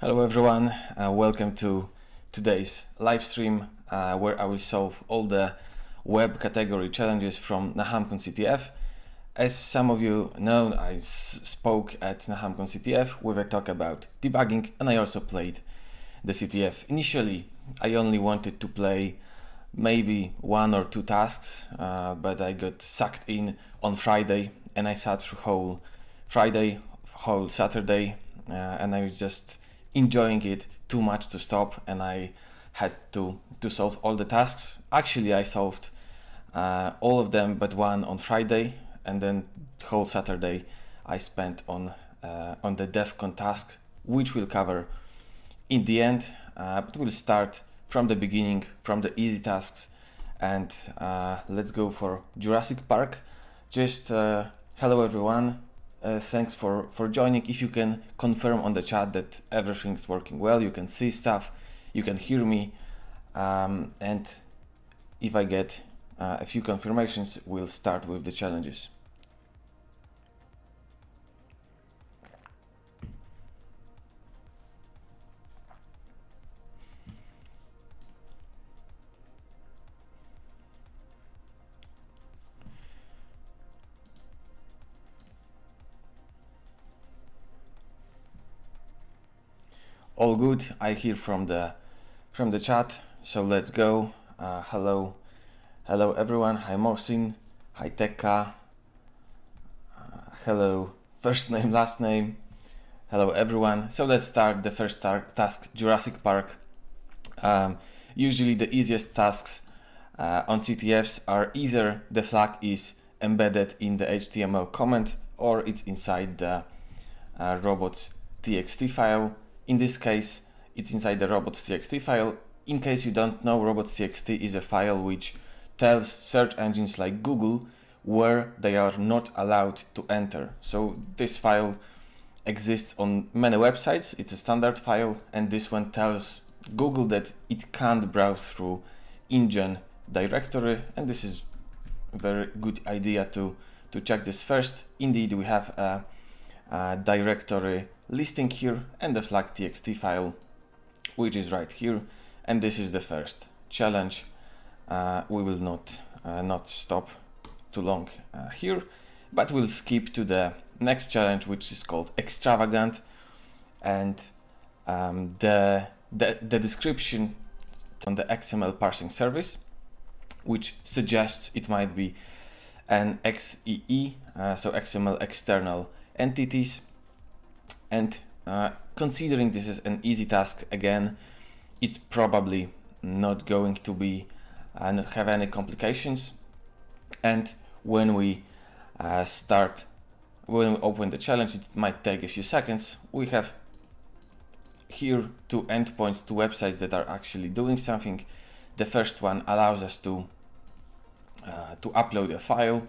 Hello everyone, uh, welcome to today's live stream uh, where I will solve all the web category challenges from NahamCon CTF. As some of you know, I spoke at NahamCon CTF with a talk about debugging and I also played the CTF. Initially, I only wanted to play maybe one or two tasks, uh, but I got sucked in on Friday and I sat through whole Friday, whole Saturday, uh, and I was just enjoying it too much to stop and I had to, to solve all the tasks. Actually, I solved uh, all of them but one on Friday and then whole Saturday I spent on, uh, on the DEFCON task, which we'll cover in the end, uh, but we'll start from the beginning, from the easy tasks and uh, let's go for Jurassic Park. Just uh, hello everyone, uh, thanks for, for joining. If you can confirm on the chat that everything's working well, you can see stuff, you can hear me, um, and if I get uh, a few confirmations, we'll start with the challenges. All good. I hear from the from the chat. So let's go. Uh, hello. Hello everyone. Hi Mohsin hi Tekka. Uh, hello. First name last name. Hello everyone. So let's start the first task Jurassic Park. Um, usually the easiest tasks uh, on CTFs are either the flag is embedded in the HTML comment or it's inside the uh, robots.txt file in this case, it's inside the robots.txt file. In case you don't know, robots.txt is a file which tells search engines like Google where they are not allowed to enter. So this file exists on many websites. It's a standard file and this one tells Google that it can't browse through InGen directory and this is a very good idea to, to check this first. Indeed, we have a, a directory listing here and the flag txt file which is right here. And this is the first challenge. Uh, we will not uh, not stop too long uh, here but we'll skip to the next challenge which is called extravagant. And um, the, the the description on the XML parsing service which suggests it might be an XEE uh, so XML external entities and uh, considering this is an easy task again, it's probably not going to be uh, not have any complications. And when we uh, start, when we open the challenge, it might take a few seconds. We have here two endpoints, two websites that are actually doing something. The first one allows us to uh, to upload a file.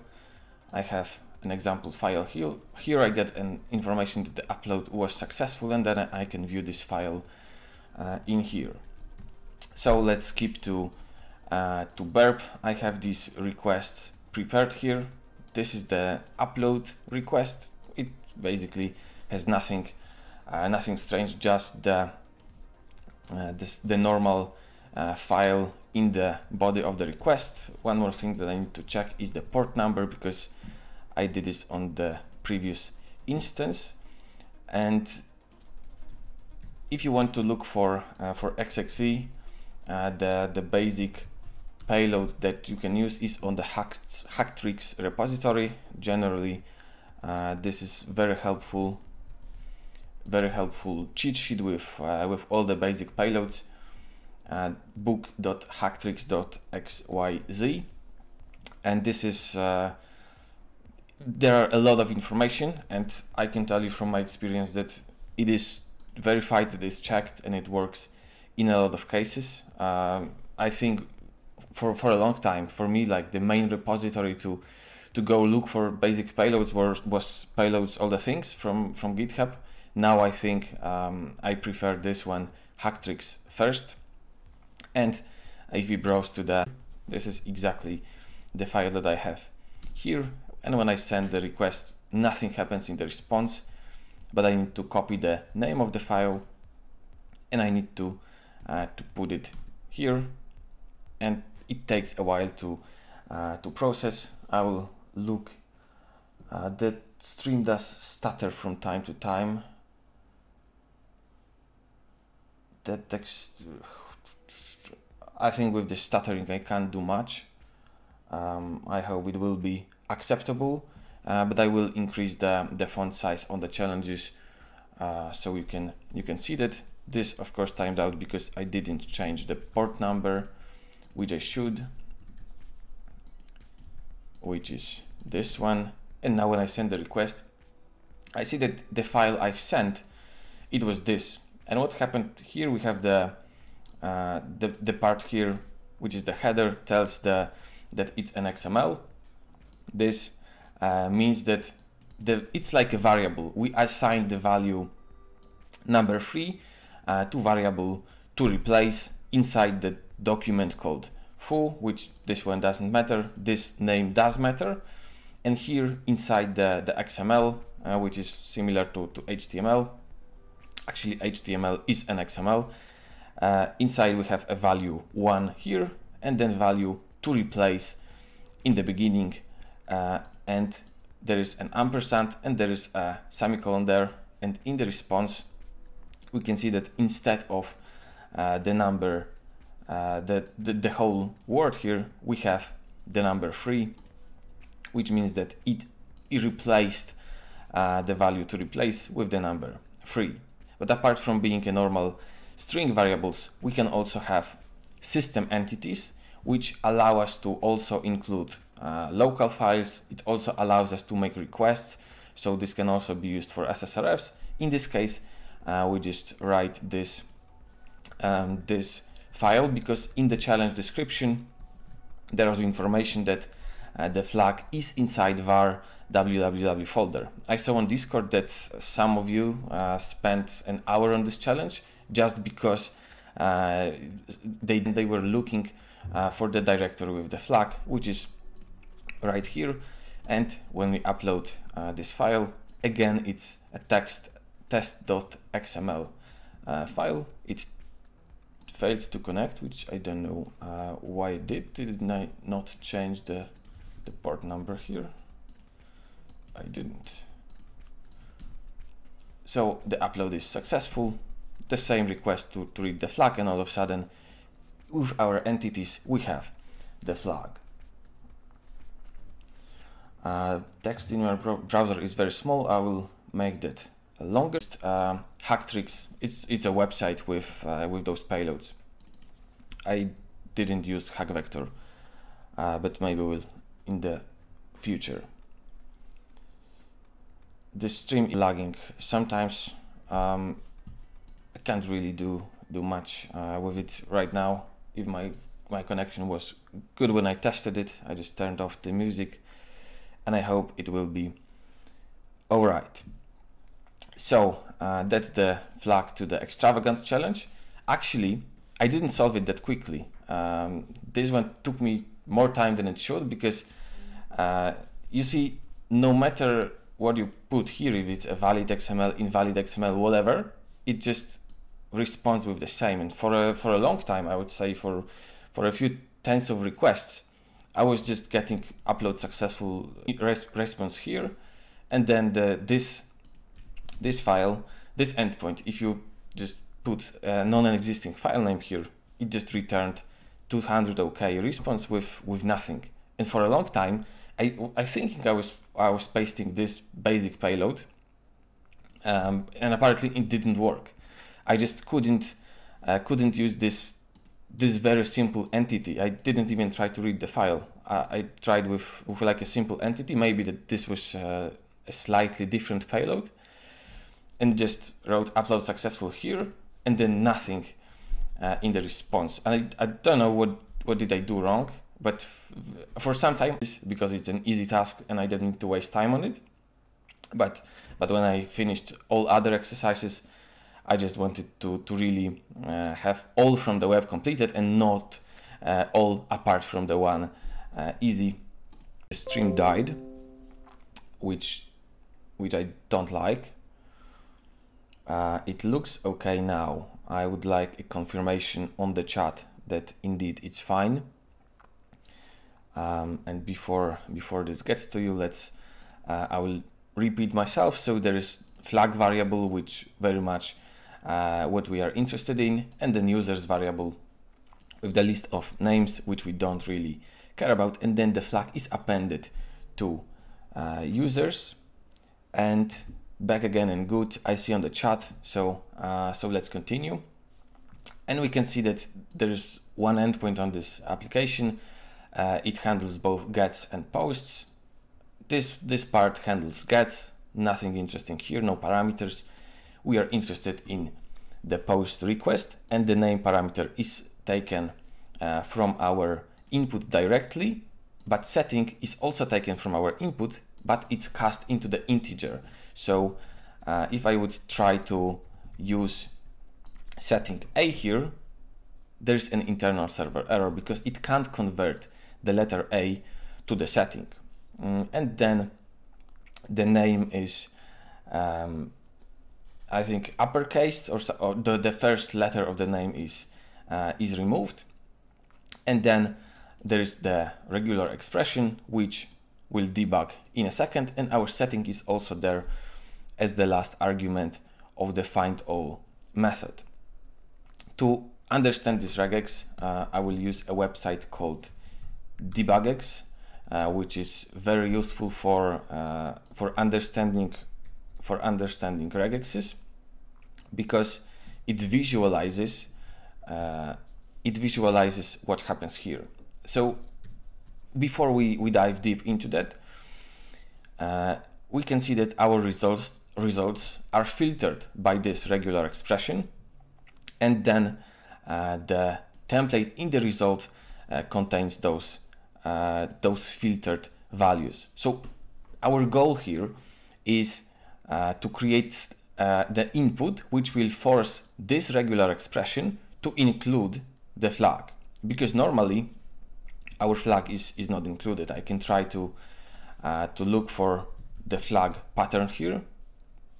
I have an example file here. Here I get an information that the upload was successful and then I can view this file uh, in here. So let's skip to, uh, to burp. I have these requests prepared here. This is the upload request. It basically has nothing, uh, nothing strange, just the, uh, this, the normal uh, file in the body of the request. One more thing that I need to check is the port number because I did this on the previous instance. And if you want to look for uh, for XXE uh, the the basic payload that you can use is on the Hacktricks repository. Generally uh, this is very helpful very helpful cheat sheet with uh, with all the basic payloads uh, book.hacktricks.xyz and this is uh, there are a lot of information and I can tell you from my experience that it is verified, it is checked and it works in a lot of cases. Um, I think for, for a long time, for me, like the main repository to to go look for basic payloads was, was payloads all the things from, from GitHub. Now I think um, I prefer this one, Hacktricks first. And if we browse to that, this is exactly the file that I have here and when I send the request nothing happens in the response but I need to copy the name of the file and I need to uh, to put it here and it takes a while to uh, to process. I will look uh, the stream does stutter from time to time. That text, I think with the stuttering I can't do much. Um, I hope it will be acceptable, uh, but I will increase the, the font size on the challenges uh, so you can you can see that this of course timed out because I didn't change the port number which I should which is this one. And now when I send the request I see that the file I've sent it was this. And what happened here we have the uh, the, the part here which is the header tells the that it's an XML this uh, means that the, it's like a variable. We assign the value number three uh, to variable to replace inside the document called foo, which this one doesn't matter. This name does matter. And here inside the, the XML, uh, which is similar to, to HTML, actually HTML is an XML. Uh, inside we have a value one here and then value to replace in the beginning uh, and there is an ampersand and there is a semicolon there. And in the response we can see that instead of uh, the number uh, the, the, the whole word here we have the number 3 which means that it, it replaced uh, the value to replace with the number 3 but apart from being a normal string variables we can also have system entities which allow us to also include uh, local files. It also allows us to make requests. So this can also be used for SSRFs. In this case, uh, we just write this, um, this file because in the challenge description, there was information that uh, the flag is inside var www folder. I saw on Discord that some of you uh, spent an hour on this challenge just because uh, they, they were looking uh, for the directory with the flag, which is right here. And when we upload uh, this file, again, it's a text test.xml uh, file. It fails to connect, which I don't know uh, why it did. Did I not change the, the port number here? I didn't. So the upload is successful. The same request to, to read the flag and all of a sudden with our entities we have the flag. Uh, text in your browser is very small. I will make that longest. Uh, Hacktricks, it's it's a website with uh, with those payloads. I didn't use HackVector, uh, but maybe will in the future. The stream is lagging. Sometimes um, I can't really do do much uh, with it right now. If my my connection was good when I tested it, I just turned off the music and I hope it will be alright. So uh, that's the flag to the extravagant challenge. Actually, I didn't solve it that quickly. Um, this one took me more time than it should because uh, you see, no matter what you put here, if it's a valid XML, invalid XML, whatever, it just responds with the same. And for a, for a long time, I would say for, for a few tens of requests, I was just getting upload successful res response here, and then the this this file, this endpoint. If you just put a non-existing file name here, it just returned 200 OK response with with nothing. And for a long time, I I think I was I was pasting this basic payload, um, and apparently it didn't work. I just couldn't uh, couldn't use this this very simple entity. I didn't even try to read the file. I, I tried with, with like a simple entity, maybe that this was uh, a slightly different payload and just wrote upload successful here and then nothing uh, in the response. And I, I don't know what, what did I do wrong, but for some time, because it's an easy task and I didn't need to waste time on it. But, but when I finished all other exercises, I just wanted to, to really uh, have all from the web completed and not uh, all apart from the one uh, easy. Stream died, which, which I don't like. Uh, it looks okay now. I would like a confirmation on the chat that indeed it's fine. Um, and before before this gets to you, let's uh, I will repeat myself. So there is flag variable, which very much uh, what we are interested in, and then users variable with the list of names, which we don't really care about. And then the flag is appended to uh, users and back again and good. I see on the chat. So, uh, so let's continue. And we can see that there is one endpoint on this application. Uh, it handles both gets and posts. This, this part handles gets, nothing interesting here, no parameters. We are interested in the post request and the name parameter is taken uh, from our input directly, but setting is also taken from our input, but it's cast into the integer. So uh, if I would try to use setting A here, there's an internal server error because it can't convert the letter A to the setting. Mm, and then the name is um, I think uppercase or, or, the, the first letter of the name is uh, is removed. And then there is the regular expression which will debug in a second. And our setting is also there as the last argument of the find all method. To understand this regex uh, I will use a website called debugex uh, which is very useful for uh, for understanding for understanding regexes because it visualizes uh, it visualizes what happens here. So before we, we dive deep into that, uh, we can see that our results results are filtered by this regular expression and then uh, the template in the result uh, contains those uh, those filtered values. So our goal here is uh, to create uh, the input which will force this regular expression to include the flag because normally our flag is, is not included. I can try to, uh, to look for the flag pattern here.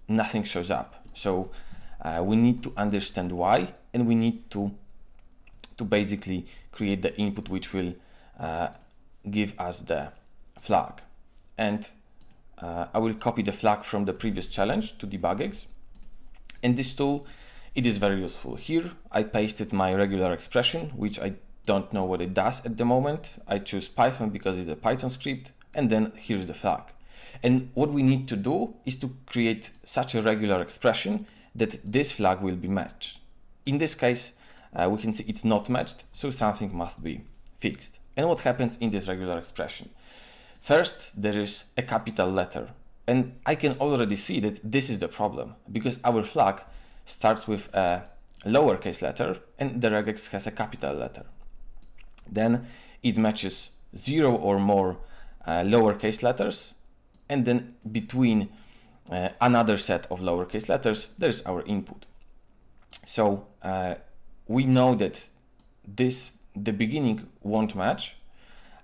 Nothing shows up. So uh, we need to understand why and we need to, to basically create the input which will uh, give us the flag. And uh, I will copy the flag from the previous challenge to debugex. And this tool, it is very useful. Here I pasted my regular expression, which I don't know what it does at the moment. I choose Python because it's a Python script. And then here's the flag. And what we need to do is to create such a regular expression that this flag will be matched. In this case, uh, we can see it's not matched, so something must be fixed. And what happens in this regular expression? First, there is a capital letter. And I can already see that this is the problem because our flag starts with a lowercase letter and the regex has a capital letter. Then it matches zero or more uh, lowercase letters and then between uh, another set of lowercase letters, there's our input. So uh, we know that this the beginning won't match,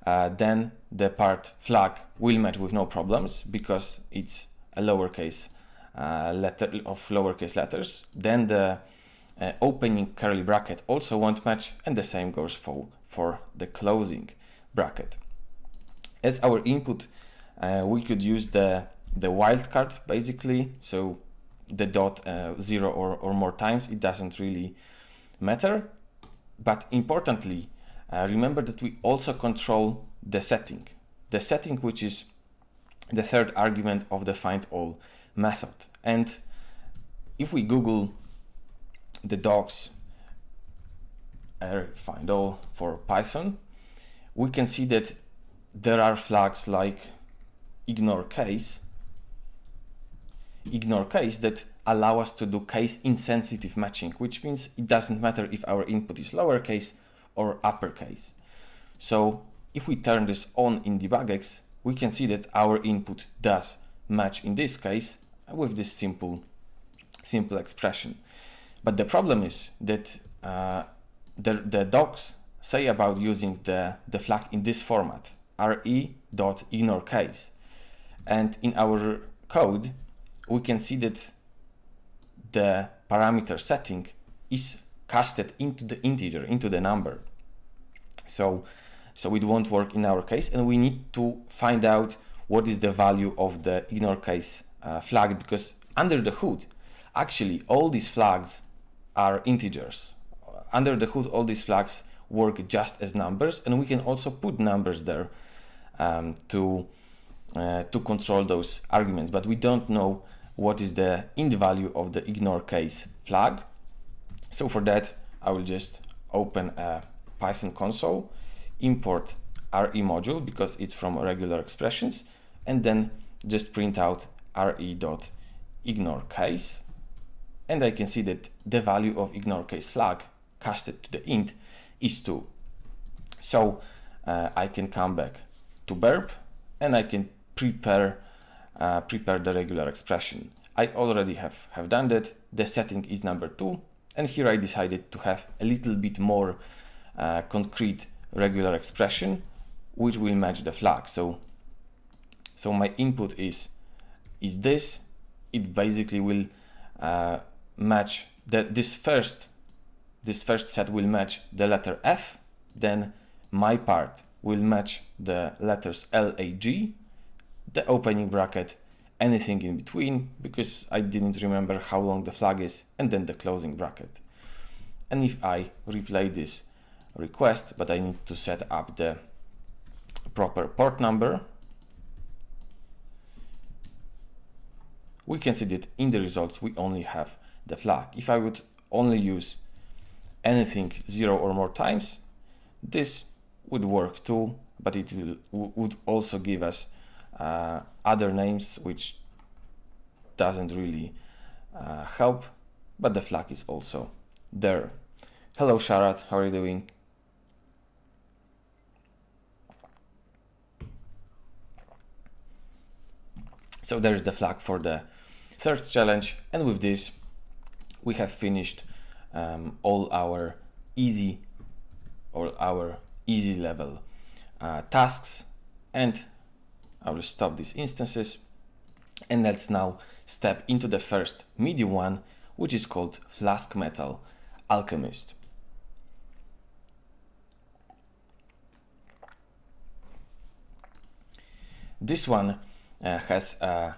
uh, then the part flag will match with no problems because it's a lowercase uh, letter of lowercase letters. Then the uh, opening curly bracket also won't match and the same goes for, for the closing bracket. As our input, uh, we could use the, the wildcard basically, so the dot uh, zero or, or more times, it doesn't really matter. But importantly, uh, remember that we also control the setting. The setting which is the third argument of the find all method. And if we Google the docs uh, find all for Python, we can see that there are flags like ignore case, ignore case that allow us to do case insensitive matching, which means it doesn't matter if our input is lowercase or uppercase. So if we turn this on in DebugX, we can see that our input does match in this case with this simple, simple expression. But the problem is that uh, the, the docs say about using the, the flag in this format, re.ignore case. And in our code, we can see that the parameter setting is casted into the integer, into the number. So, so it won't work in our case, and we need to find out what is the value of the ignore case uh, flag because under the hood, actually all these flags are integers. Under the hood, all these flags work just as numbers, and we can also put numbers there um, to uh, to control those arguments. But we don't know what is the int value of the ignore case flag. So for that, I will just open a Python console, import RE module because it's from regular expressions, and then just print out re.ignore case. And I can see that the value of ignore case flag casted to the int is 2. So uh, I can come back to burp and I can prepare uh, prepare the regular expression. I already have, have done that. The setting is number 2 and here I decided to have a little bit more uh, concrete regular expression which will match the flag. So, so my input is, is this. It basically will uh, match that this first this first set will match the letter F, then my part will match the letters L, A, G, the opening bracket, anything in between, because I didn't remember how long the flag is, and then the closing bracket. And if I replay this request, but I need to set up the proper port number, we can see that in the results we only have the flag. If I would only use anything zero or more times, this would work too, but it will, would also give us uh, other names which doesn't really uh, help, but the flag is also there. Hello Sharat, how are you doing? So there's the flag for the third challenge and with this we have finished um, all our easy or our easy level uh, tasks and I will stop these instances and let's now step into the first medium one which is called Flask Metal Alchemist. This one uh, has a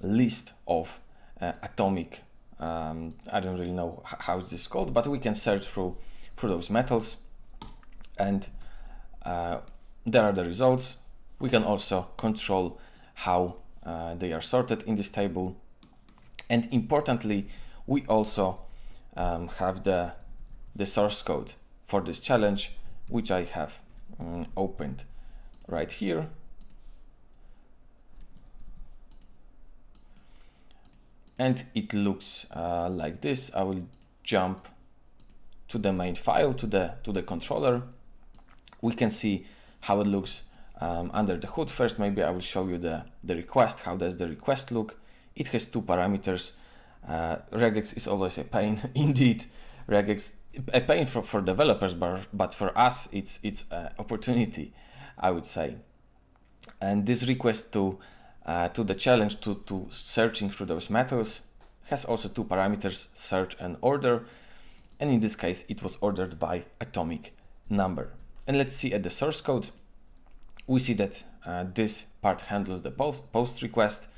list of uh, atomic um, I don't really know how it's called, but we can search through through those metals, and uh, there are the results. We can also control how uh, they are sorted in this table, and importantly, we also um, have the the source code for this challenge, which I have um, opened right here and it looks uh, like this. I will jump to the main file, to the, to the controller. We can see how it looks um, under the hood. First, maybe I will show you the, the request. How does the request look? It has two parameters. Uh, regex is always a pain. Indeed, regex, a pain for, for developers, but, but for us, it's, it's an opportunity, I would say. And this request to uh, to the challenge to, to searching through those metals has also two parameters, search and order. And in this case, it was ordered by atomic number. And let's see at the source code, we see that uh, this part handles the post, post request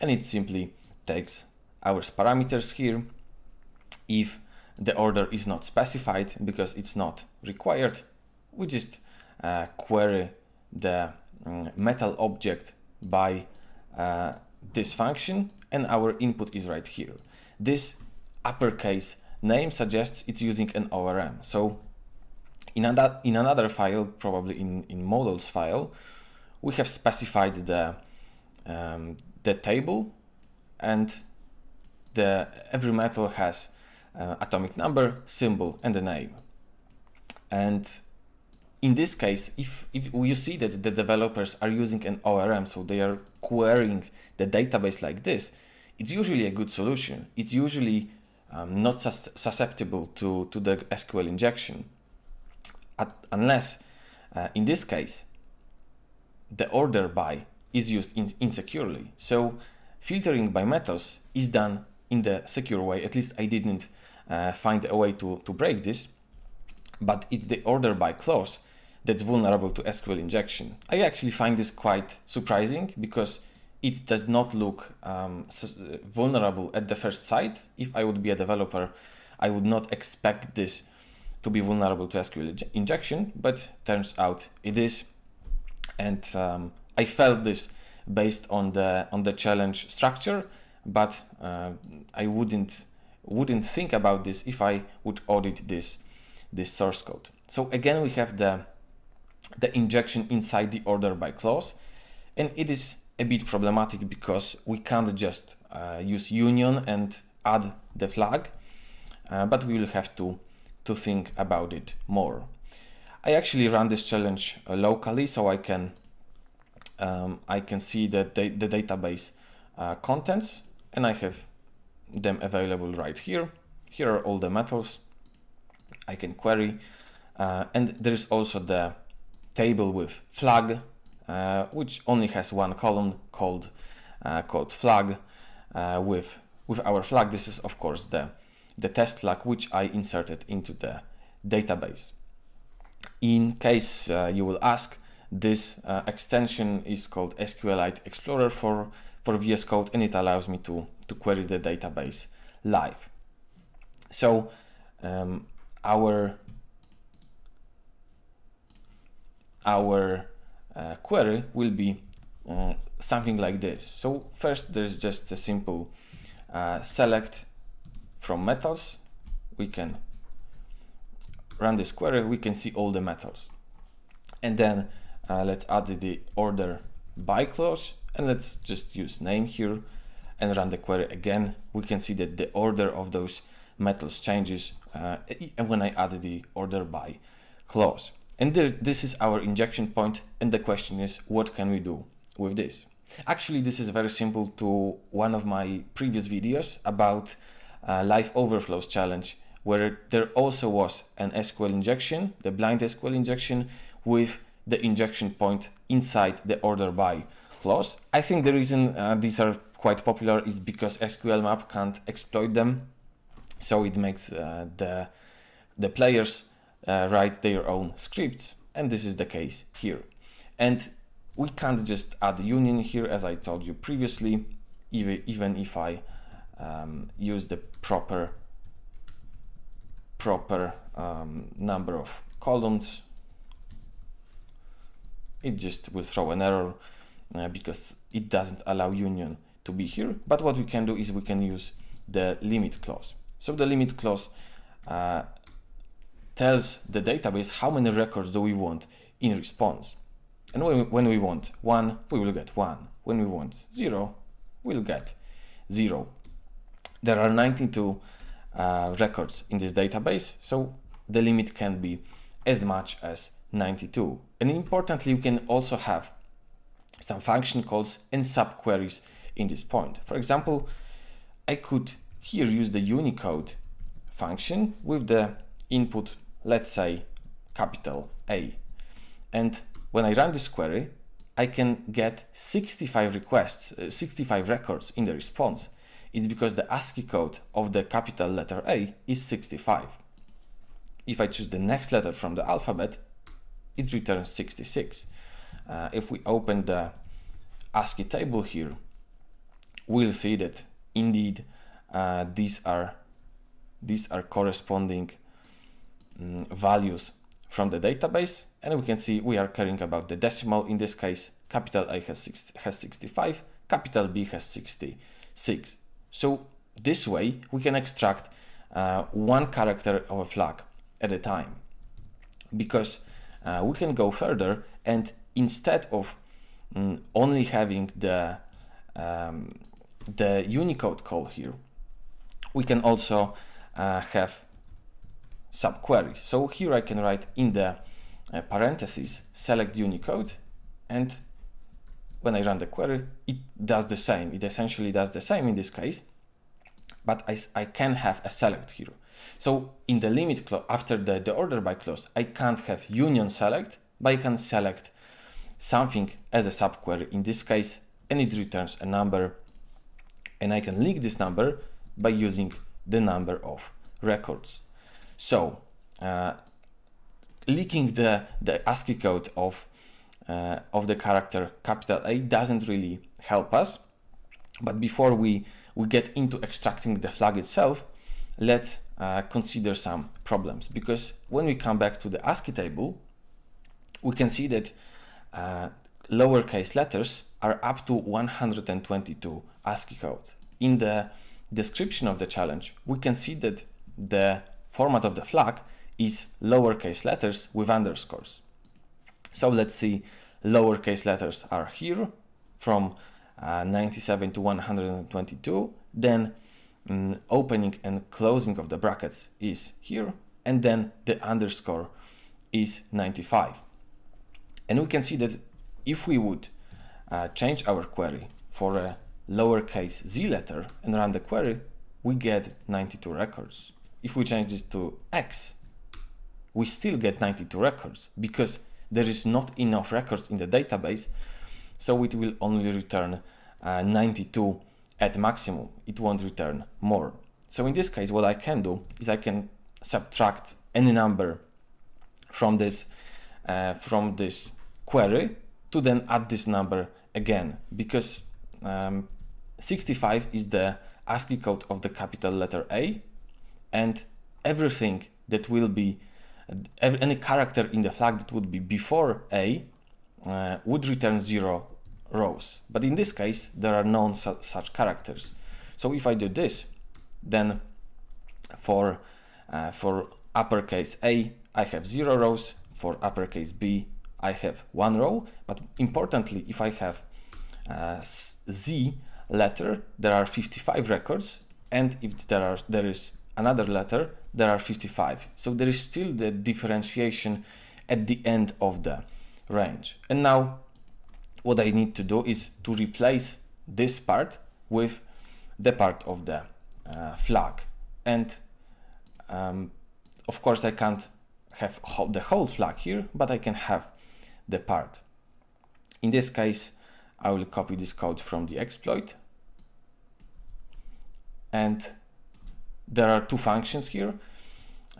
and it simply takes our parameters here. If the order is not specified because it's not required, we just uh, query the um, metal object by uh, this function and our input is right here. This uppercase name suggests it's using an ORM. So in, another, in another file, probably in, in models file, we have specified the, um, the table and the every metal has uh, atomic number, symbol, and a name. And in this case, if, if you see that the developers are using an ORM, so they are querying the database like this, it's usually a good solution. It's usually um, not sus susceptible to, to the SQL injection, At, unless, uh, in this case, the order by is used in, insecurely. So filtering by metals is done in the secure way. At least I didn't uh, find a way to, to break this, but it's the order by clause that's vulnerable to SQL injection. I actually find this quite surprising because it does not look um, vulnerable at the first sight. If I would be a developer, I would not expect this to be vulnerable to SQL injection, but turns out it is. And um, I felt this based on the on the challenge structure, but uh, I wouldn't wouldn't think about this if I would audit this this source code. So again, we have the the injection inside the order by clause, and it is a bit problematic because we can't just uh, use union and add the flag, uh, but we will have to to think about it more. I actually run this challenge uh, locally so I can um, I can see the, the, the database uh, contents and I have them available right here. Here are all the methods I can query uh, and there is also the table with flag uh, which only has one column called uh, called flag uh, with with our flag this is of course the the test flag which I inserted into the database. In case uh, you will ask, this uh, extension is called SQLite Explorer for, for VS Code and it allows me to, to query the database live. So um, our, our uh, query will be uh, something like this. So first there's just a simple uh, select from metals, we can run this query, we can see all the metals. And then uh, let's add the order by clause and let's just use name here and run the query again. We can see that the order of those metals changes uh, when I add the order by clause. And there, this is our injection point and the question is what can we do with this? Actually, this is very simple to one of my previous videos about uh, overflows challenge where there also was an SQL injection, the blind SQL injection with the injection point inside the order by clause. I think the reason uh, these are quite popular is because SQL map can't exploit them. So it makes uh, the, the players uh, write their own scripts. And this is the case here. And we can't just add union here, as I told you previously, even, even if I um, use the proper proper um, number of columns it just will throw an error uh, because it doesn't allow union to be here but what we can do is we can use the limit clause so the limit clause uh, tells the database how many records do we want in response and when we, when we want one we will get one when we want zero we'll get zero there are 92 uh, records in this database, so the limit can be as much as 92. And importantly, you can also have some function calls and subqueries in this point. For example, I could here use the Unicode function with the input, let's say capital A. And when I run this query, I can get 65 requests, uh, 65 records in the response it's because the ASCII code of the capital letter A is 65. If I choose the next letter from the alphabet, it returns 66. Uh, if we open the ASCII table here, we'll see that indeed uh, these are these are corresponding um, values from the database and we can see we are caring about the decimal in this case capital A has, has 65 capital B has 66 so this way we can extract uh, one character of a flag at a time because uh, we can go further and instead of mm, only having the um, the Unicode call here, we can also uh, have subquery. So here I can write in the uh, parentheses select Unicode and when I run the query, it does the same. It essentially does the same in this case, but I, I can have a select here. So in the limit clause, after the, the order by clause, I can't have union select, but I can select something as a subquery in this case, and it returns a number. And I can link this number by using the number of records. So uh, leaking the, the ASCII code of, uh, of the character capital A doesn't really help us. But before we, we get into extracting the flag itself, let's uh, consider some problems. Because when we come back to the ASCII table, we can see that uh, lowercase letters are up to 122 ASCII code. In the description of the challenge, we can see that the format of the flag is lowercase letters with underscores. So let's see, lowercase letters are here from uh, 97 to 122, then um, opening and closing of the brackets is here, and then the underscore is 95. And we can see that if we would uh, change our query for a lowercase z letter and run the query, we get 92 records. If we change this to x, we still get 92 records because there is not enough records in the database, so it will only return uh, 92 at maximum. It won't return more. So in this case, what I can do is I can subtract any number from this uh, from this query to then add this number again because um, 65 is the ASCII code of the capital letter A and everything that will be any character in the flag that would be before A uh, would return zero rows. But in this case, there are no su such characters. So if I do this, then for, uh, for uppercase A, I have zero rows. For uppercase B, I have one row. But importantly, if I have uh, Z letter, there are 55 records. And if there are there is another letter, there are 55. So there is still the differentiation at the end of the range. And now what I need to do is to replace this part with the part of the uh, flag. And um, of course I can't have the whole flag here, but I can have the part. In this case, I will copy this code from the exploit. And there are two functions here.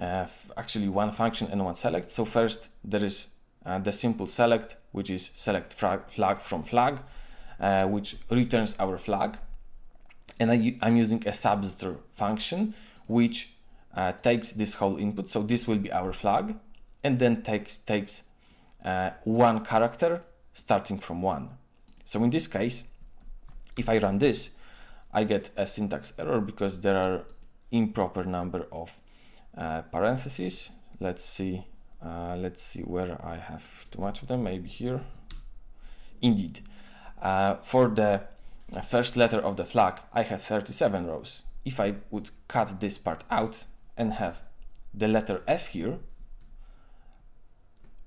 Uh, actually one function and one select. So first there is uh, the simple select, which is select flag from flag, uh, which returns our flag. And I, am using a substr function, which uh, takes this whole input. So this will be our flag and then takes, takes uh, one character starting from one. So in this case, if I run this, I get a syntax error because there are improper number of uh, parentheses. Let's see uh, let's see where I have too much of them, maybe here. Indeed, uh, for the first letter of the flag, I have 37 rows. If I would cut this part out and have the letter F here,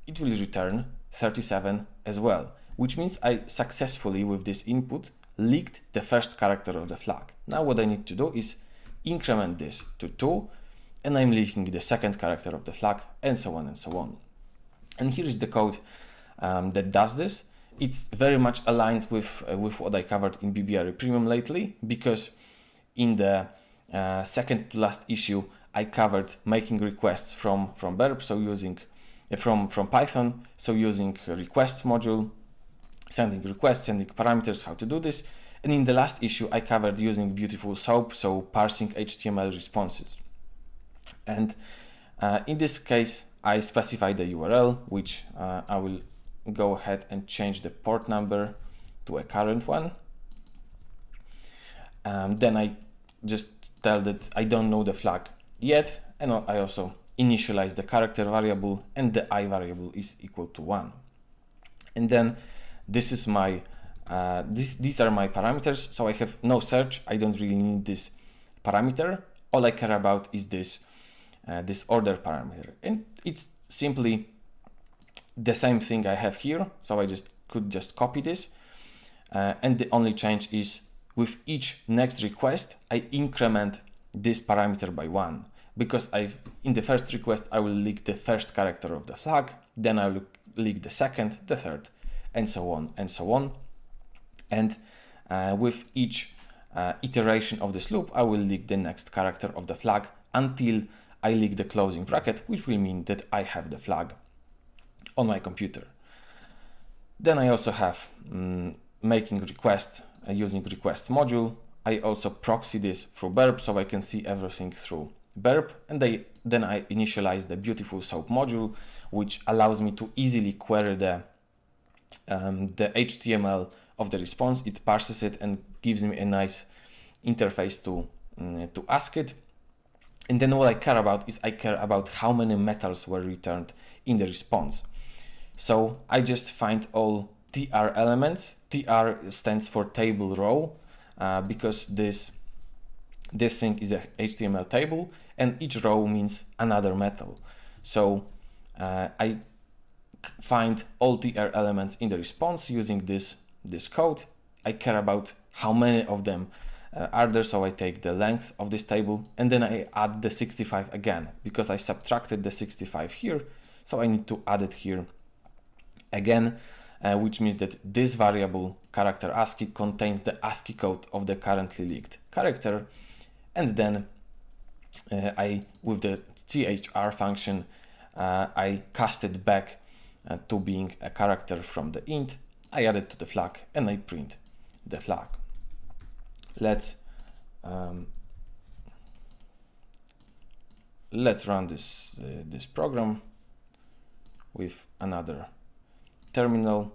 it will return 37 as well, which means I successfully, with this input, leaked the first character of the flag. Now what I need to do is increment this to 2 and I'm leaking the second character of the flag and so on and so on. And here is the code um, that does this. It's very much aligned with, uh, with what I covered in BBRE Premium lately because in the uh, second to last issue I covered making requests from, from Burp, so using uh, from, from Python, so using requests module, sending requests, sending parameters, how to do this. And in the last issue I covered using Beautiful SOAP, so parsing HTML responses. And uh, in this case, I specify the URL, which uh, I will go ahead and change the port number to a current one. Um, then I just tell that I don't know the flag yet, and I also initialize the character variable and the i variable is equal to one. And then this is my, uh, this, these are my parameters. So I have no search. I don't really need this parameter. All I care about is this uh, this order parameter. And it's simply the same thing I have here. So I just could just copy this. Uh, and the only change is with each next request, I increment this parameter by one because I've in the first request, I will leak the first character of the flag, then I will leak the second, the third, and so on and so on. And uh, with each uh, iteration of this loop, I will leak the next character of the flag until I leak the closing bracket, which will mean that I have the flag on my computer. Then I also have um, making request uh, using request module. I also proxy this through burp so I can see everything through burp and then I initialize the beautiful soap module which allows me to easily query the, um, the HTML of the response. It parses it and gives me a nice interface to, um, to ask it. And then what I care about is I care about how many metals were returned in the response. So I just find all TR elements. TR stands for table row uh, because this this thing is a HTML table and each row means another metal. So uh, I find all TR elements in the response using this, this code. I care about how many of them uh, are there, so I take the length of this table and then I add the 65 again because I subtracted the 65 here, so I need to add it here again, uh, which means that this variable character ASCII contains the ASCII code of the currently leaked character and then uh, I, with the thr function, uh, I cast it back uh, to being a character from the int. I add it to the flag and I print the flag. Let's um, let's run this uh, this program with another terminal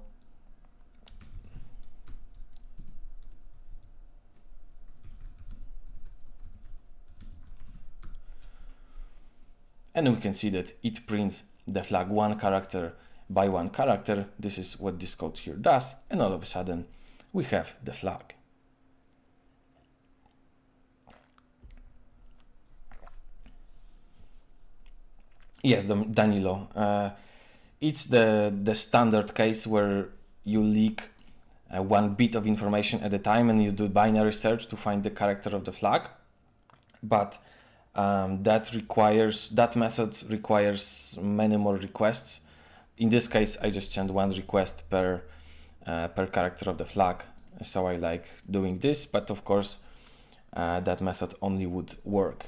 and we can see that it prints the flag one character by one character. This is what this code here does. And all of a sudden we have the flag. Yes, Danilo. Uh, it's the, the standard case where you leak uh, one bit of information at a time and you do binary search to find the character of the flag. But um, that requires that method requires many more requests. In this case, I just send one request per uh, per character of the flag. So I like doing this, but of course, uh, that method only would work.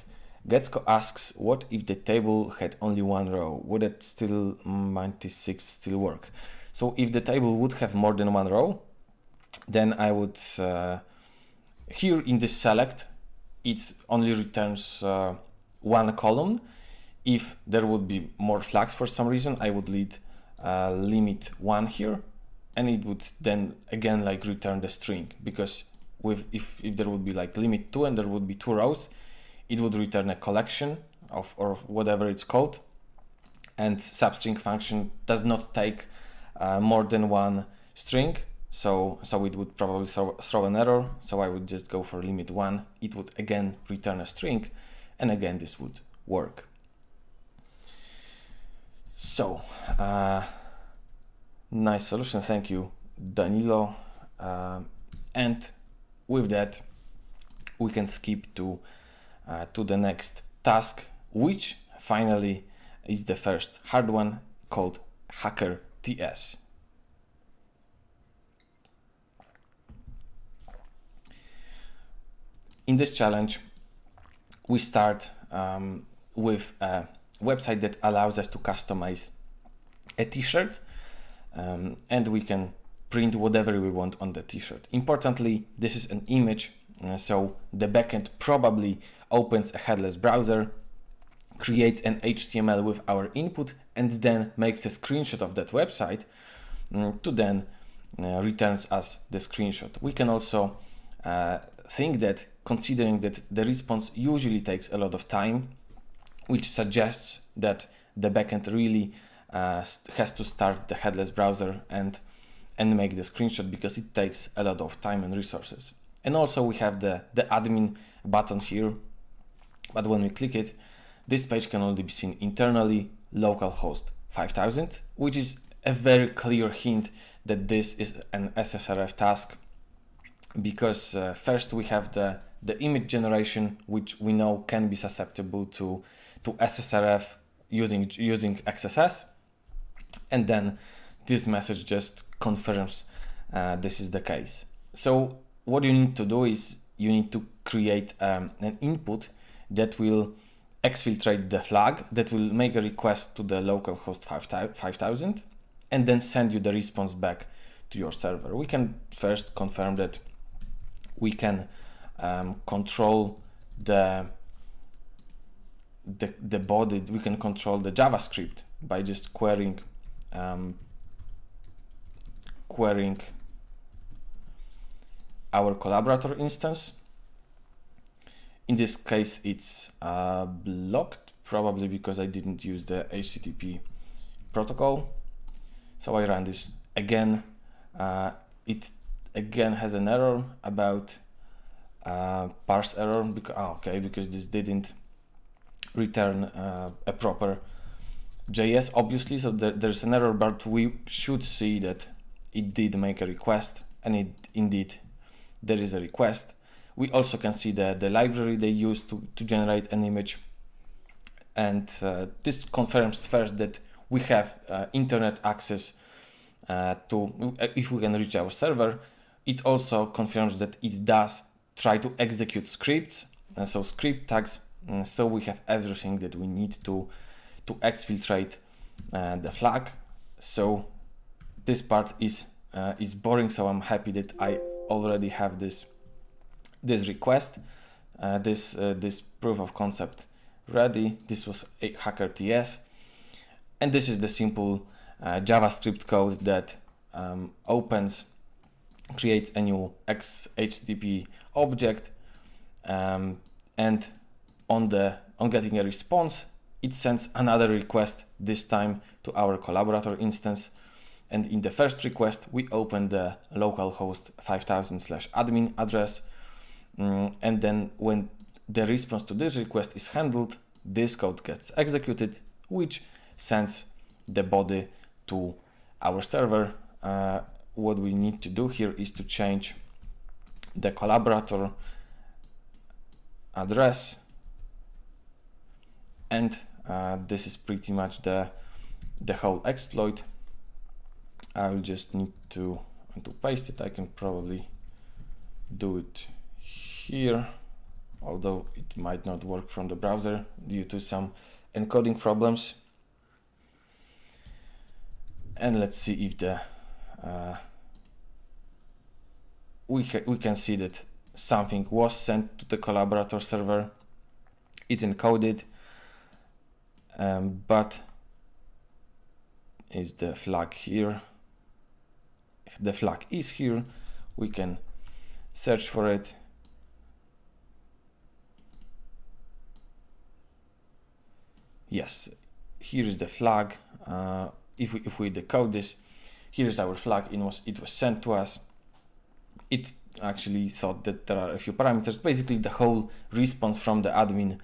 Getsko asks, what if the table had only one row? Would it still 96 still work? So if the table would have more than one row, then I would uh, here in the select it only returns uh, one column. If there would be more flags for some reason, I would lead uh, limit one here, and it would then again like return the string because with if, if there would be like limit two and there would be two rows, it would return a collection of or whatever it's called, and substring function does not take uh, more than one string so, so it would probably throw, throw an error. So I would just go for limit one. It would again return a string and again this would work. So, uh, nice solution. Thank you, Danilo. Uh, and with that, we can skip to, uh, to the next task, which finally is the first hard one called Hacker TS. in this challenge, we start um, with a website that allows us to customize a t-shirt um, and we can print whatever we want on the t-shirt. Importantly, this is an image, uh, so the backend probably opens a headless browser, creates an HTML with our input, and then makes a screenshot of that website um, to then uh, returns us the screenshot. We can also uh, think that considering that the response usually takes a lot of time, which suggests that the backend really uh, has to start the headless browser and and make the screenshot because it takes a lot of time and resources. And also we have the, the admin button here, but when we click it, this page can only be seen internally, localhost 5000, which is a very clear hint that this is an SSRF task because uh, first we have the, the image generation, which we know can be susceptible to, to SSRF using, using XSS. And then this message just confirms uh, this is the case. So what you need to do is you need to create um, an input that will exfiltrate the flag that will make a request to the localhost 5000 and then send you the response back to your server. We can first confirm that we can um, control the, the, the body, we can control the JavaScript by just querying um, querying our collaborator instance. In this case, it's uh, blocked, probably because I didn't use the HTTP protocol. So I run this again. Uh, it again has an error about uh, parse error. Because, oh, okay, because this didn't return uh, a proper JS, obviously. So there, there's an error, but we should see that it did make a request and it indeed there is a request. We also can see the, the library they use to, to generate an image. And uh, this confirms first that we have uh, internet access uh, to, uh, if we can reach our server. It also confirms that it does try to execute scripts. And so script tags. Uh, so we have everything that we need to, to exfiltrate the flag. So this part is uh, is boring so I'm happy that I already have this this request uh, this uh, this proof of concept ready this was a hacker TS and this is the simple uh, JavaScript code that um, opens creates a new XHTTP object um, and on the on getting a response it sends another request this time to our collaborator instance and in the first request, we open the localhost 5000 slash admin address. Um, and then when the response to this request is handled, this code gets executed, which sends the body to our server. Uh, what we need to do here is to change the collaborator address. And uh, this is pretty much the, the whole exploit. I will just need to, to paste it. I can probably do it here, although it might not work from the browser due to some encoding problems. And let's see if the uh, we, we can see that something was sent to the collaborator server. It's encoded, um, but is the flag here? The flag is here we can search for it. Yes here is the flag. Uh, if we if we decode this here is our flag. Was it was sent to us. It actually thought that there are a few parameters. Basically the whole response from the admin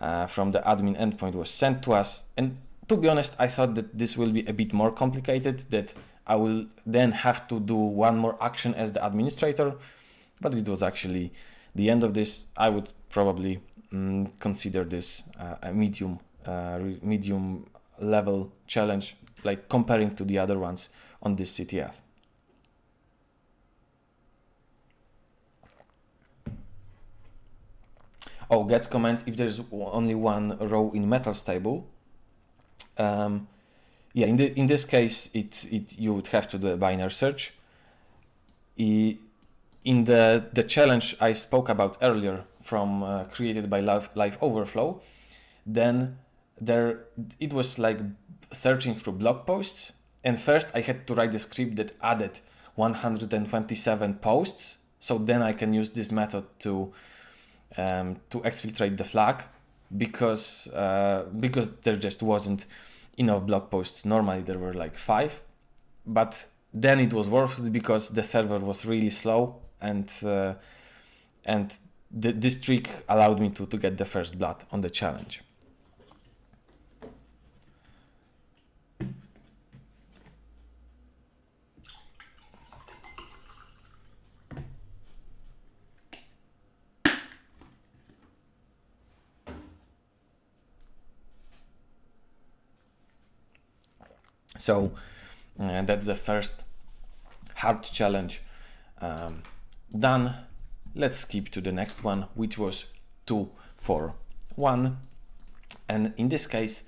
uh, from the admin endpoint was sent to us and to be honest I thought that this will be a bit more complicated that I will then have to do one more action as the administrator, but it was actually the end of this. I would probably mm, consider this uh, a medium, uh, medium level challenge, like comparing to the other ones on this CTF. Oh, get comment if there's only one row in metals table. Um, yeah, in, the, in this case, it, it you would have to do a binary search. in the, the challenge I spoke about earlier from uh, created by Live, Live Overflow, then there it was like searching through blog posts. And first I had to write the script that added 127 posts. So then I can use this method to um, to exfiltrate the flag because uh, because there just wasn't enough blog posts. Normally there were like five, but then it was worth it because the server was really slow and uh, and the, this trick allowed me to, to get the first blood on the challenge. So uh, that's the first hard challenge um, done. Let's skip to the next one, which was two for one. And in this case,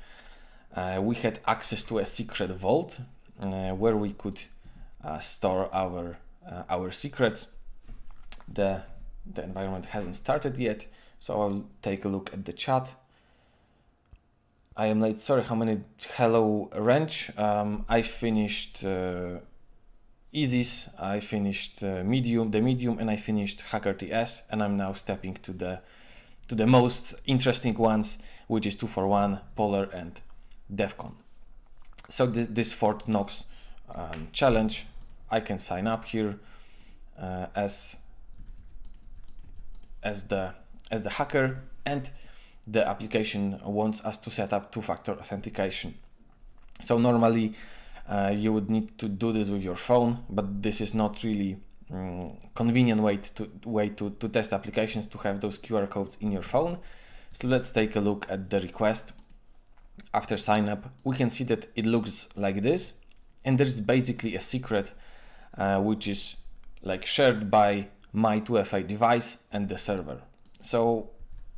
uh, we had access to a secret vault uh, where we could uh, store our uh, our secrets. The the environment hasn't started yet, so I'll take a look at the chat. I am late. Sorry, how many? Hello, Wrench. Um, I finished uh, Isis. I finished uh, Medium, the Medium, and I finished Hacker TS, and I'm now stepping to the to the most interesting ones, which is 241, Polar, and DEFCON. So th this Fort Knox um, challenge, I can sign up here uh, as as the as the hacker and the application wants us to set up two-factor authentication. So normally uh, you would need to do this with your phone, but this is not really um, convenient way to way to, to test applications to have those QR codes in your phone. So let's take a look at the request. After sign up, we can see that it looks like this, and there's basically a secret uh, which is like shared by my 2FA device and the server. So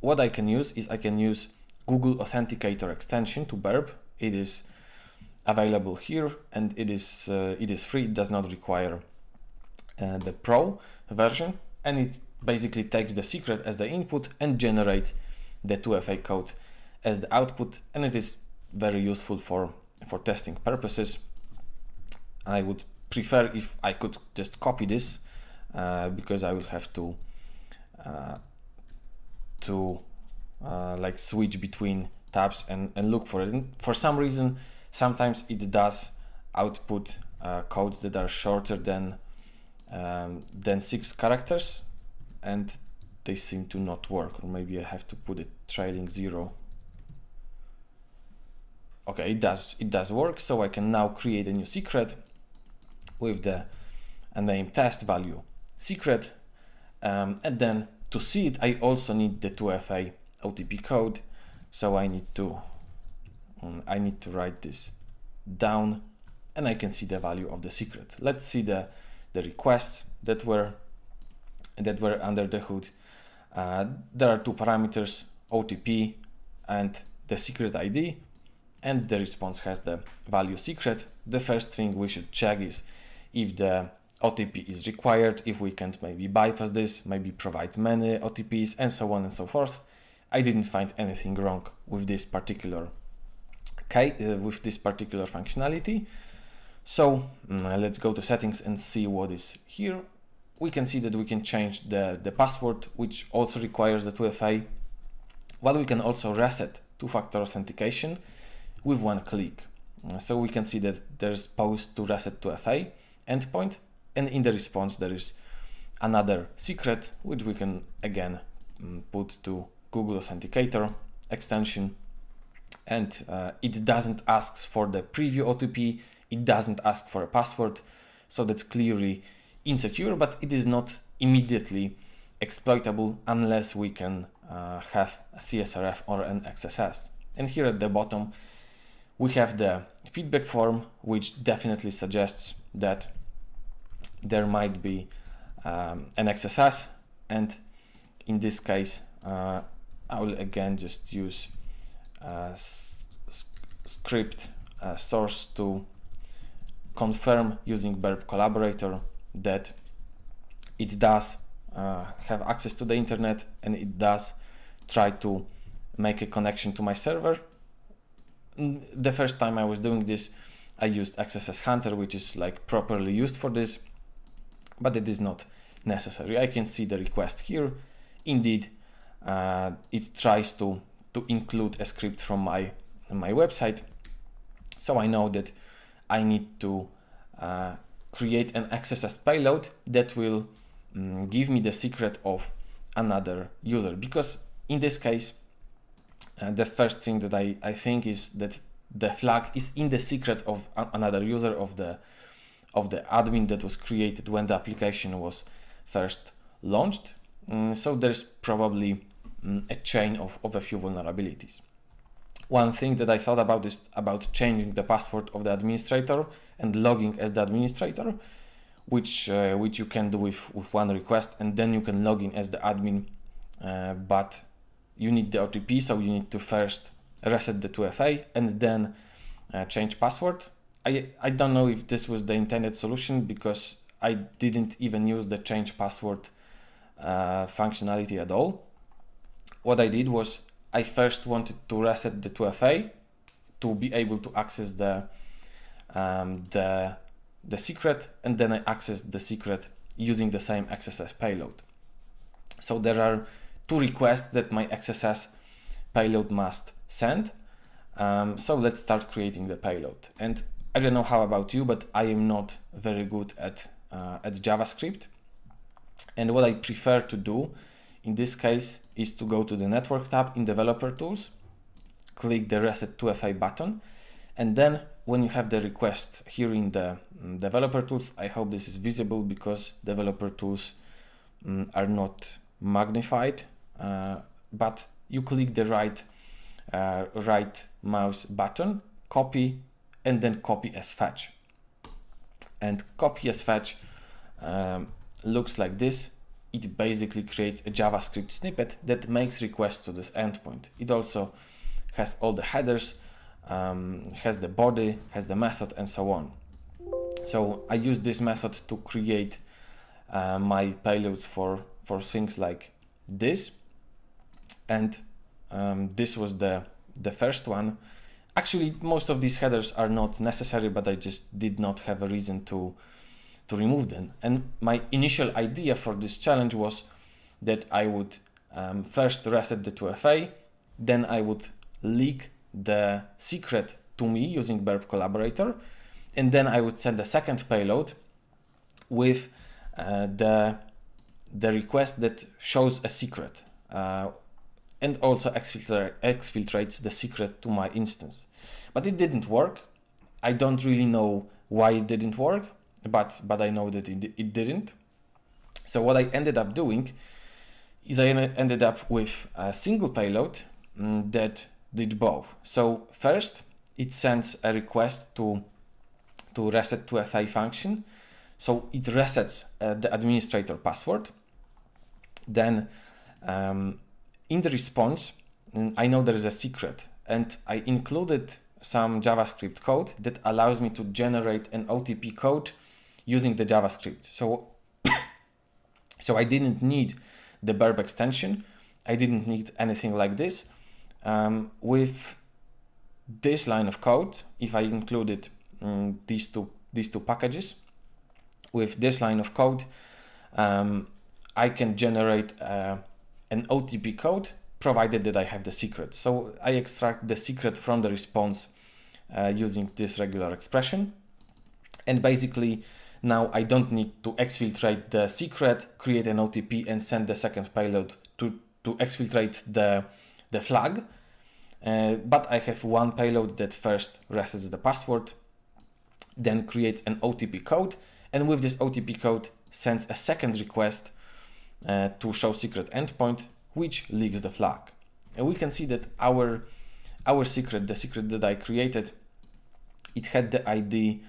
what I can use is I can use Google Authenticator extension to Burp. It is available here and it is uh, it is free. It does not require uh, the Pro version and it basically takes the secret as the input and generates the 2FA code as the output and it is very useful for for testing purposes. I would prefer if I could just copy this uh, because I will have to uh, to uh, like switch between tabs and, and look for it. And for some reason, sometimes it does output uh, codes that are shorter than um, than six characters, and they seem to not work. Or maybe I have to put it trailing zero. Okay, it does it does work. So I can now create a new secret with the name test value secret, um, and then to see it, I also need the 2FA OTP code. So I need to, um, I need to write this down and I can see the value of the secret. Let's see the, the requests that were, that were under the hood. Uh, there are two parameters, OTP and the secret ID and the response has the value secret. The first thing we should check is if the OTP is required, if we can't maybe bypass this, maybe provide many OTPs and so on and so forth. I didn't find anything wrong with this particular uh, with this particular functionality. So mm, let's go to settings and see what is here. We can see that we can change the, the password, which also requires the 2FA, but we can also reset two-factor authentication with one click. Uh, so we can see that there's post to reset 2FA endpoint and in the response there is another secret which we can again mm, put to Google Authenticator extension. And uh, it doesn't ask for the preview OTP, it doesn't ask for a password, so that's clearly insecure, but it is not immediately exploitable unless we can uh, have a CSRF or an XSS. And here at the bottom, we have the feedback form, which definitely suggests that there might be um, an XSS and in this case uh, I will again just use uh, script uh, source to confirm using Burp collaborator that it does uh, have access to the internet and it does try to make a connection to my server. The first time I was doing this I used XSS Hunter which is like properly used for this but it is not necessary. I can see the request here. Indeed, uh, it tries to, to include a script from my, my website. So I know that I need to uh, create an XSS payload that will um, give me the secret of another user. Because in this case, uh, the first thing that I, I think is that the flag is in the secret of another user of the of the admin that was created when the application was first launched. Mm, so there's probably mm, a chain of, of a few vulnerabilities. One thing that I thought about is about changing the password of the administrator and logging as the administrator, which uh, which you can do with, with one request and then you can log in as the admin, uh, but you need the OTP, so you need to first reset the 2FA and then uh, change password. I, I don't know if this was the intended solution because I didn't even use the change password uh, functionality at all. What I did was I first wanted to reset the 2FA to be able to access the um, the the secret and then I accessed the secret using the same XSS payload. So there are two requests that my XSS payload must send. Um, so let's start creating the payload. And I don't know how about you, but I am not very good at, uh, at JavaScript. And what I prefer to do in this case is to go to the network tab in developer tools, click the reset 2FA button, and then when you have the request here in the um, developer tools, I hope this is visible because developer tools um, are not magnified, uh, but you click the right uh, right mouse button, copy, and then copy as fetch. And copy as fetch um, looks like this. It basically creates a JavaScript snippet that makes requests to this endpoint. It also has all the headers, um, has the body, has the method, and so on. So I use this method to create uh, my payloads for, for things like this. And um, this was the, the first one. Actually, most of these headers are not necessary, but I just did not have a reason to, to remove them. And my initial idea for this challenge was that I would um, first reset the 2FA, then I would leak the secret to me using Burp Collaborator, and then I would send a second payload with uh, the, the request that shows a secret uh, and also exfiltrates the secret to my instance. But it didn't work. I don't really know why it didn't work, but, but I know that it, it didn't. So what I ended up doing is I ended up with a single payload mm, that did both. So first, it sends a request to, to reset 2FA function. So it resets uh, the administrator password. Then um, in the response, I know there is a secret and I included some JavaScript code that allows me to generate an OTP code using the JavaScript. So, so I didn't need the burp extension. I didn't need anything like this. Um, with this line of code, if I included um, these two these two packages, with this line of code, um, I can generate an OTP code provided that I have the secret. So I extract the secret from the response uh, using this regular expression. And basically now I don't need to exfiltrate the secret, create an OTP and send the second payload to, to exfiltrate the, the flag. Uh, but I have one payload that first resets the password, then creates an OTP code, and with this OTP code sends a second request uh, to show secret endpoint, which leaks the flag. And we can see that our, our secret, the secret that I created, it had the ID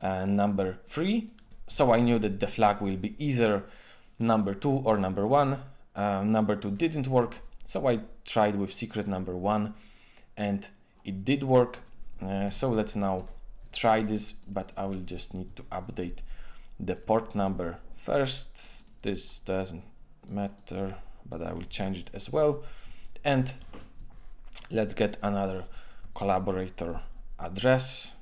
uh, number three. So I knew that the flag will be either number two or number one. Uh, number two didn't work. So I tried with secret number one and it did work. Uh, so let's now try this, but I will just need to update the port number first. This doesn't matter, but I will change it as well. And let's get another collaborator address.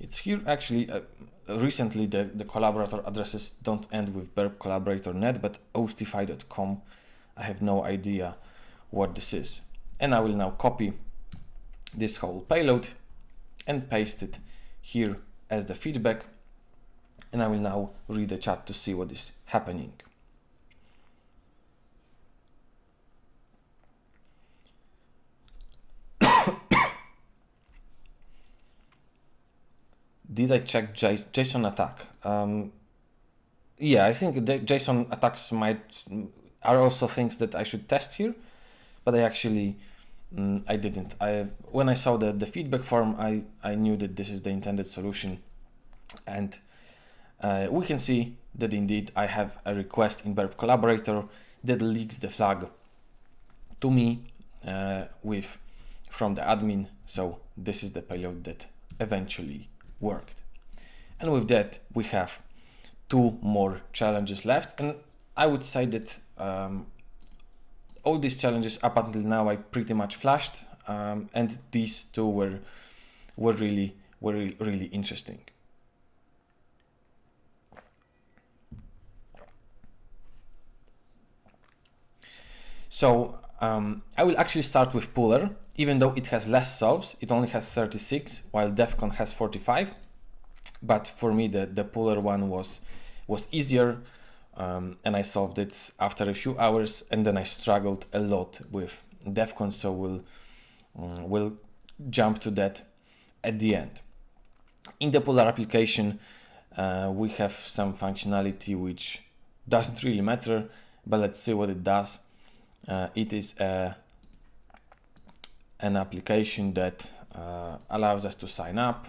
It's here actually. Uh, recently, the, the collaborator addresses don't end with burp collaborator net, but hostify.com. I have no idea what this is. And I will now copy this whole payload and paste it here as the feedback. And I will now read the chat to see what is happening. Did I check JSON attack? Um, yeah, I think JSON attacks might are also things that I should test here, but I actually mm, I didn't. I when I saw the the feedback form, I I knew that this is the intended solution, and uh, we can see that indeed I have a request in Burp Collaborator that leaks the flag to me uh, with from the admin. So this is the payload that eventually worked. And with that, we have two more challenges left. And I would say that um, all these challenges up until now I pretty much flashed, um, and these two were were really were really interesting. So um, I will actually start with Puller, even though it has less solves, it only has 36, while DEFCON has 45. But for me, the, the Puller one was, was easier, um, and I solved it after a few hours, and then I struggled a lot with DEFCON, so we'll, um, we'll jump to that at the end. In the Puller application, uh, we have some functionality which doesn't really matter, but let's see what it does. Uh, it is a, an application that uh, allows us to sign up.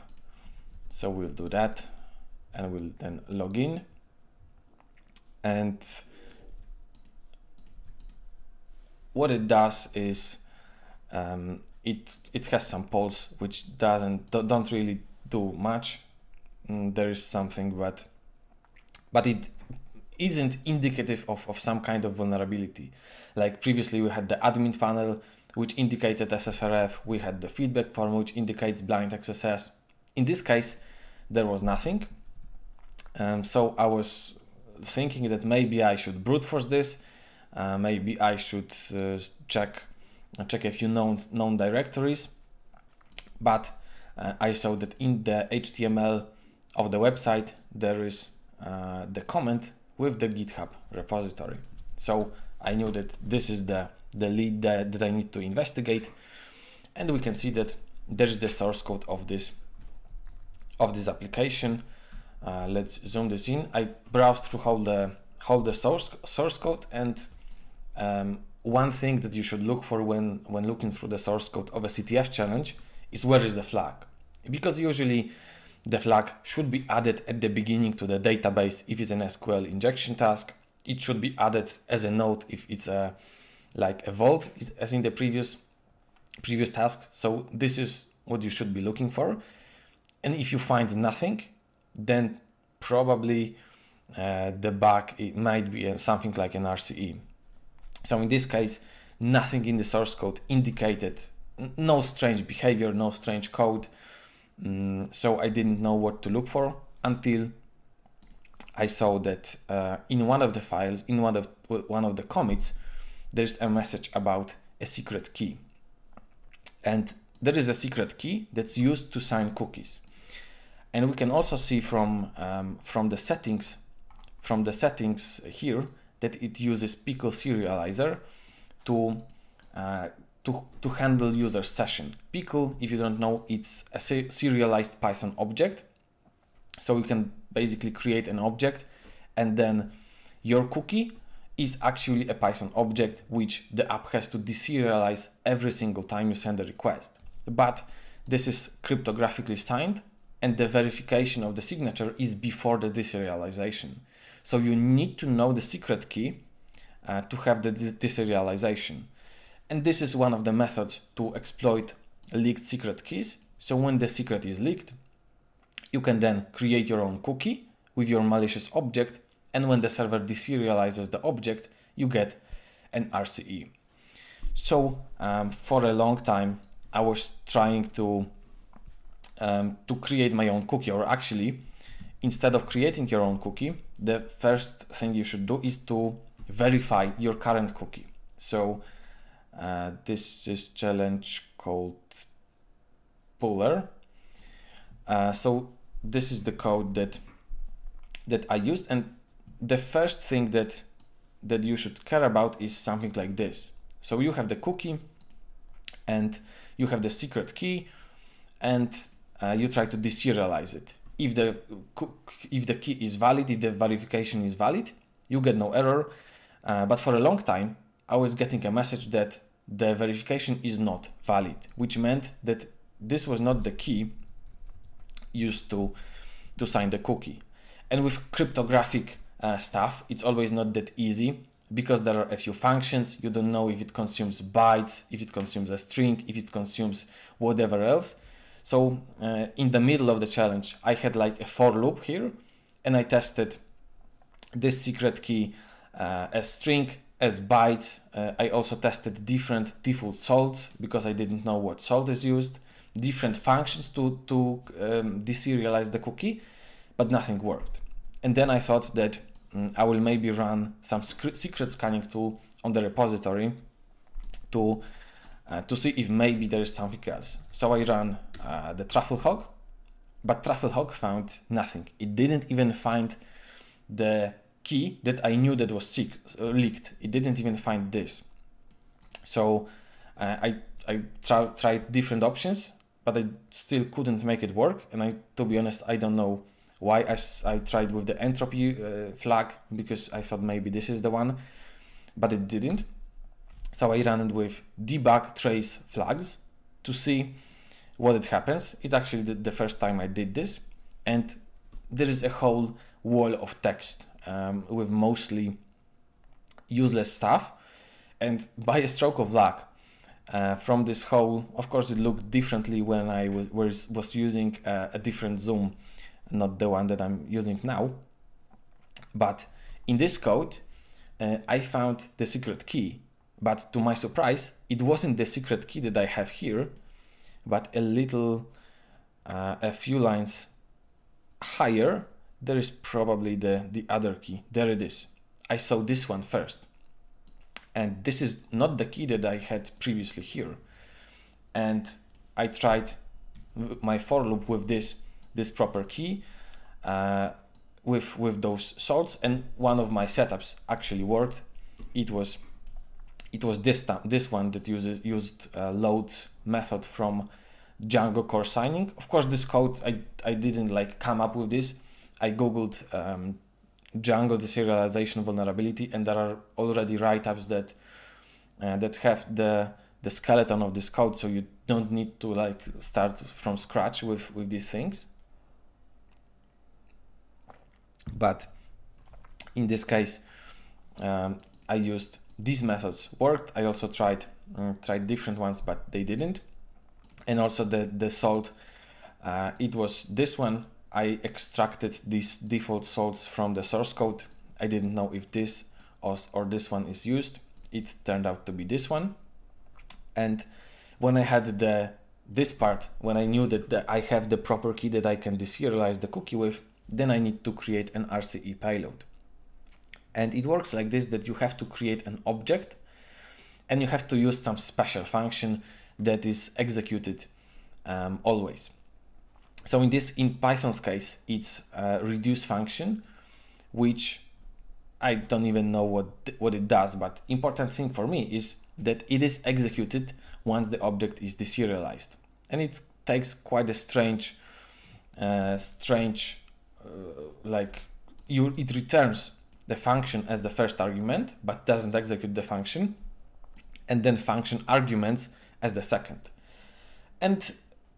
So we'll do that and we'll then log in. And what it does is um, it it has some polls which doesn't don't really do much. Mm, there is something, but but it isn't indicative of, of some kind of vulnerability. Like previously we had the admin panel, which indicated SSRF. We had the feedback form, which indicates blind XSS. In this case, there was nothing. Um, so I was thinking that maybe I should brute force this. Uh, maybe I should uh, check check a few known known directories. But uh, I saw that in the HTML of the website there is uh, the comment with the GitHub repository. So I knew that this is the, the lead that, that I need to investigate. And we can see that there is the source code of this of this application. Uh, let's zoom this in. I browsed through all the all the source source code and um, one thing that you should look for when when looking through the source code of a CTF challenge is where is the flag because usually the flag should be added at the beginning to the database if it's an SQL injection task it should be added as a node if it's a like a vault as in the previous previous task. So this is what you should be looking for. And if you find nothing, then probably uh, the bug it might be something like an RCE. So in this case, nothing in the source code indicated no strange behavior, no strange code. Mm, so I didn't know what to look for until I saw that uh, in one of the files, in one of one of the commits, there's a message about a secret key. And there is a secret key that's used to sign cookies. And we can also see from um, from the settings, from the settings here, that it uses Pickle serializer to uh, to, to handle user session. Pickle, if you don't know, it's a serialized Python object. So you can basically create an object and then your cookie is actually a Python object which the app has to deserialize every single time you send a request. But this is cryptographically signed and the verification of the signature is before the deserialization. So you need to know the secret key uh, to have the deserialization. And this is one of the methods to exploit leaked secret keys. So when the secret is leaked, you can then create your own cookie with your malicious object and when the server deserializes the object, you get an RCE. So um, for a long time, I was trying to um, to create my own cookie, or actually, instead of creating your own cookie, the first thing you should do is to verify your current cookie. So uh, this is challenge called Puller. Uh, so this is the code that that I used and the first thing that that you should care about is something like this. So you have the cookie and you have the secret key and uh, you try to deserialize it. If the if the key is valid, if the verification is valid, you get no error. Uh, but for a long time, I was getting a message that the verification is not valid, which meant that this was not the key used to, to sign the cookie. And with cryptographic uh, stuff, it's always not that easy because there are a few functions, you don't know if it consumes bytes, if it consumes a string, if it consumes whatever else. So uh, in the middle of the challenge, I had like a for loop here and I tested this secret key uh, as string, as bytes. Uh, I also tested different default salts because I didn't know what salt is used, different functions to, to um, deserialize the cookie, but nothing worked. And then I thought that um, I will maybe run some secret scanning tool on the repository to uh, to see if maybe there is something else. So I ran uh, the Trufflehog, but Trufflehog found nothing. It didn't even find the key that I knew that was uh, leaked. It didn't even find this. So uh, I, I tried different options, but I still couldn't make it work. And I, to be honest, I don't know why I, I tried with the entropy uh, flag because I thought maybe this is the one, but it didn't. So I ran it with debug trace flags to see what it happens. It's actually the, the first time I did this. And there is a whole wall of text um, with mostly useless stuff. And by a stroke of luck, uh, from this whole, of course, it looked differently when I was, was using uh, a different zoom, not the one that I'm using now. But in this code, uh, I found the secret key but to my surprise, it wasn't the secret key that I have here, but a little, uh, a few lines higher, there is probably the, the other key. There it is. I saw this one first. And this is not the key that I had previously here. And I tried my for loop with this, this proper key, uh, with, with those salts. And one of my setups actually worked. It was it was this time, this one that uses used uh, loads method from Django core signing. Of course, this code I I didn't like come up with this. I googled um, Django deserialization vulnerability, and there are already write-ups that uh, that have the the skeleton of this code, so you don't need to like start from scratch with with these things. But in this case, um, I used these methods worked. I also tried uh, tried different ones, but they didn't. And also the the salt, uh, it was this one. I extracted these default salts from the source code. I didn't know if this or, this one is used. It turned out to be this one. And when I had the this part, when I knew that the, I have the proper key that I can deserialize the cookie with, then I need to create an RCE payload. And it works like this, that you have to create an object and you have to use some special function that is executed um, always. So in this, in Python's case, it's a reduce function, which I don't even know what, what it does, but important thing for me is that it is executed once the object is deserialized. And it takes quite a strange, uh, strange, uh, like you, it returns the function as the first argument, but doesn't execute the function, and then function arguments as the second. And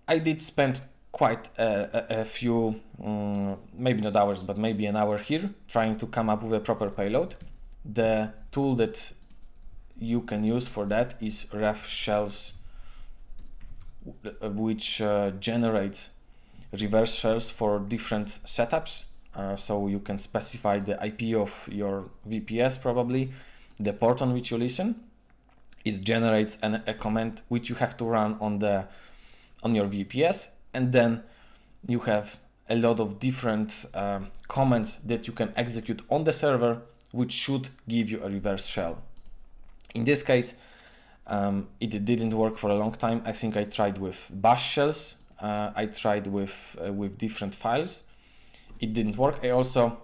I did spend quite a, a, a few, um, maybe not hours, but maybe an hour here, trying to come up with a proper payload. The tool that you can use for that is ref shells, which uh, generates reverse shells for different setups uh, so you can specify the IP of your VPS probably, the port on which you listen. It generates an, a command which you have to run on the on your VPS, and then you have a lot of different uh, commands that you can execute on the server, which should give you a reverse shell. In this case, um, it didn't work for a long time. I think I tried with bash shells. Uh, I tried with uh, with different files it didn't work. I also,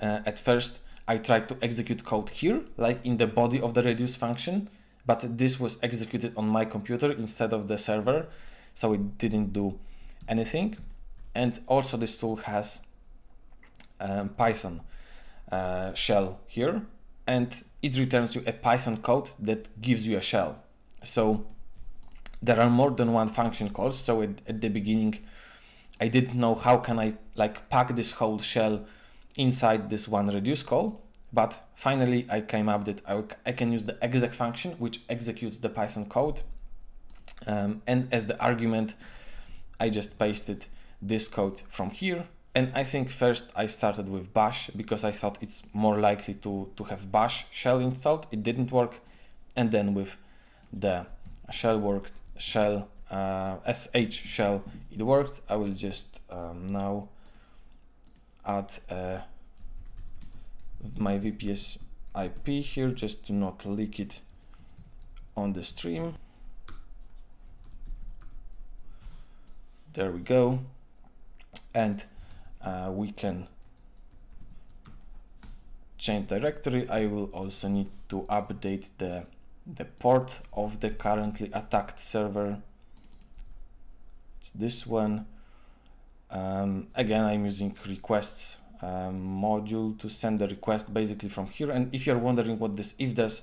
uh, at first, I tried to execute code here, like in the body of the reduce function, but this was executed on my computer instead of the server, so it didn't do anything. And also this tool has um, Python uh, shell here, and it returns you a Python code that gives you a shell. So there are more than one function calls. So at, at the beginning, I didn't know how can I like pack this whole shell inside this one reduce call, But finally, I came up that I, I can use the exec function, which executes the Python code. Um, and as the argument, I just pasted this code from here. And I think first I started with bash because I thought it's more likely to, to have bash shell installed. It didn't work. And then with the shell worked, shell, uh, sh shell, it worked. I will just um, now add uh, my VPS IP here just to not leak it on the stream. There we go. And uh, we can change directory. I will also need to update the, the port of the currently attacked server. It's this one. Um, again, I'm using requests um, module to send the request basically from here. And if you're wondering what this if does,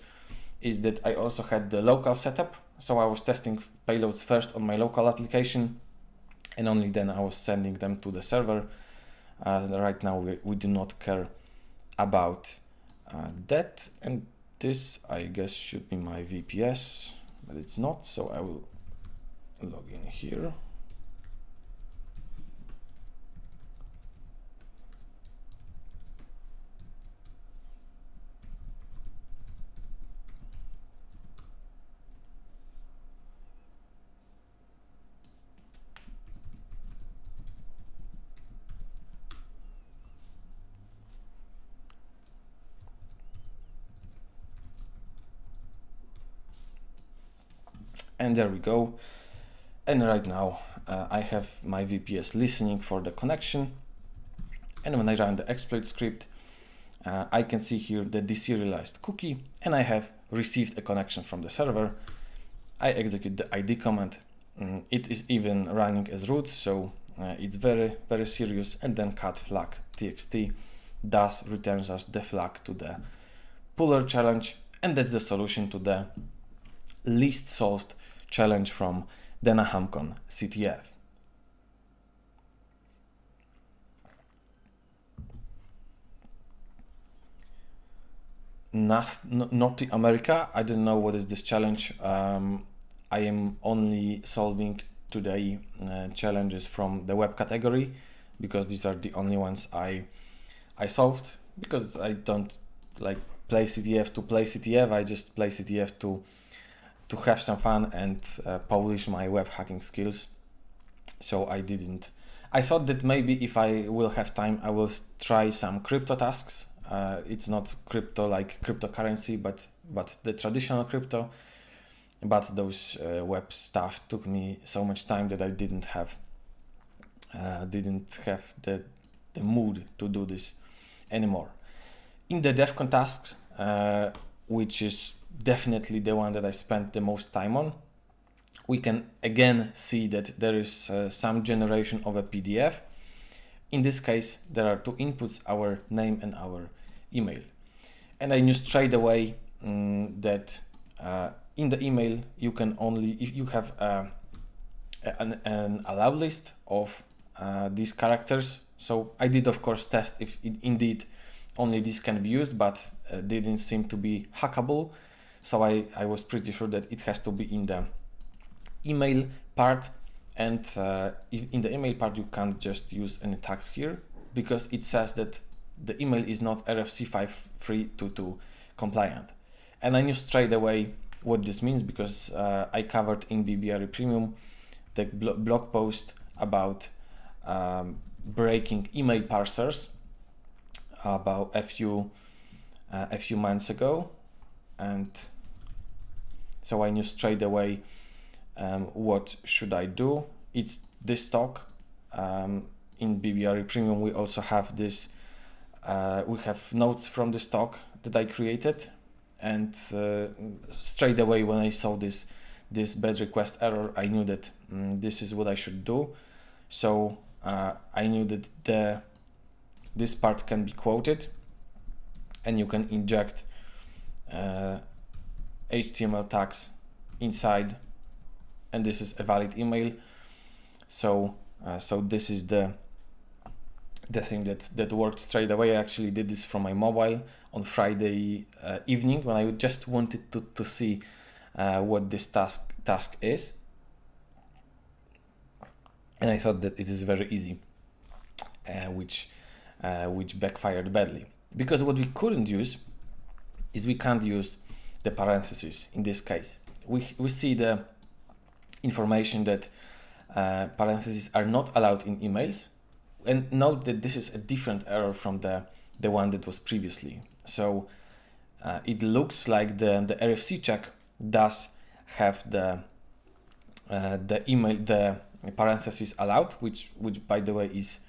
is that I also had the local setup. So I was testing payloads first on my local application and only then I was sending them to the server. Uh, right now we, we do not care about uh, that. And this I guess should be my VPS but it's not. So I will log in here and there we go. And right now uh, I have my VPS listening for the connection. And when I run the exploit script uh, I can see here the deserialized cookie. And I have received a connection from the server. I execute the ID command. Mm, it is even running as root so uh, it's very very serious. And then cat flag txt thus returns us the flag to the puller challenge. And that's the solution to the least solved challenge from Dana Hampcon CTF. North America, I don't know what is this challenge. Um, I am only solving today uh, challenges from the web category because these are the only ones I I solved because I don't like play CTF to play CTF. I just play CTF to to have some fun and uh, polish my web hacking skills. So I didn't. I thought that maybe if I will have time, I will try some crypto tasks. Uh, it's not crypto like cryptocurrency, but but the traditional crypto. But those uh, web stuff took me so much time that I didn't have uh, didn't have the the mood to do this anymore. In the DEF CON tasks, uh, which is definitely the one that I spent the most time on. We can again see that there is uh, some generation of a PDF. In this case, there are two inputs, our name and our email. And I knew straight away um, that uh, in the email, you can only, if you have uh, an, an allow list of uh, these characters. So I did, of course, test if it, indeed only this can be used, but uh, didn't seem to be hackable. So I, I was pretty sure that it has to be in the email part and uh, in the email part you can't just use any tags here because it says that the email is not RFC 5322 compliant. And I knew straight away what this means because uh, I covered in BBRE Premium the blog post about um, breaking email parsers about a few uh, a few months ago and so I knew straight away um, what should I do. It's this talk um, in BBRE Premium. We also have this. Uh, we have notes from this talk that I created, and uh, straight away when I saw this this bad request error, I knew that um, this is what I should do. So uh, I knew that the this part can be quoted, and you can inject uh, HTML tags inside and this is a valid email. So uh, so this is the the thing that that worked straight away. I actually did this from my mobile on Friday uh, evening when I just wanted to to see uh, what this task task is, and I thought that it is very easy, uh, which uh, which backfired badly. Because what we couldn't use is we can't use the parentheses in this case. We we see the information that uh, parentheses are not allowed in emails. And note that this is a different error from the the one that was previously. So uh, it looks like the the RFC check does have the uh, the email the parentheses allowed which which by the way is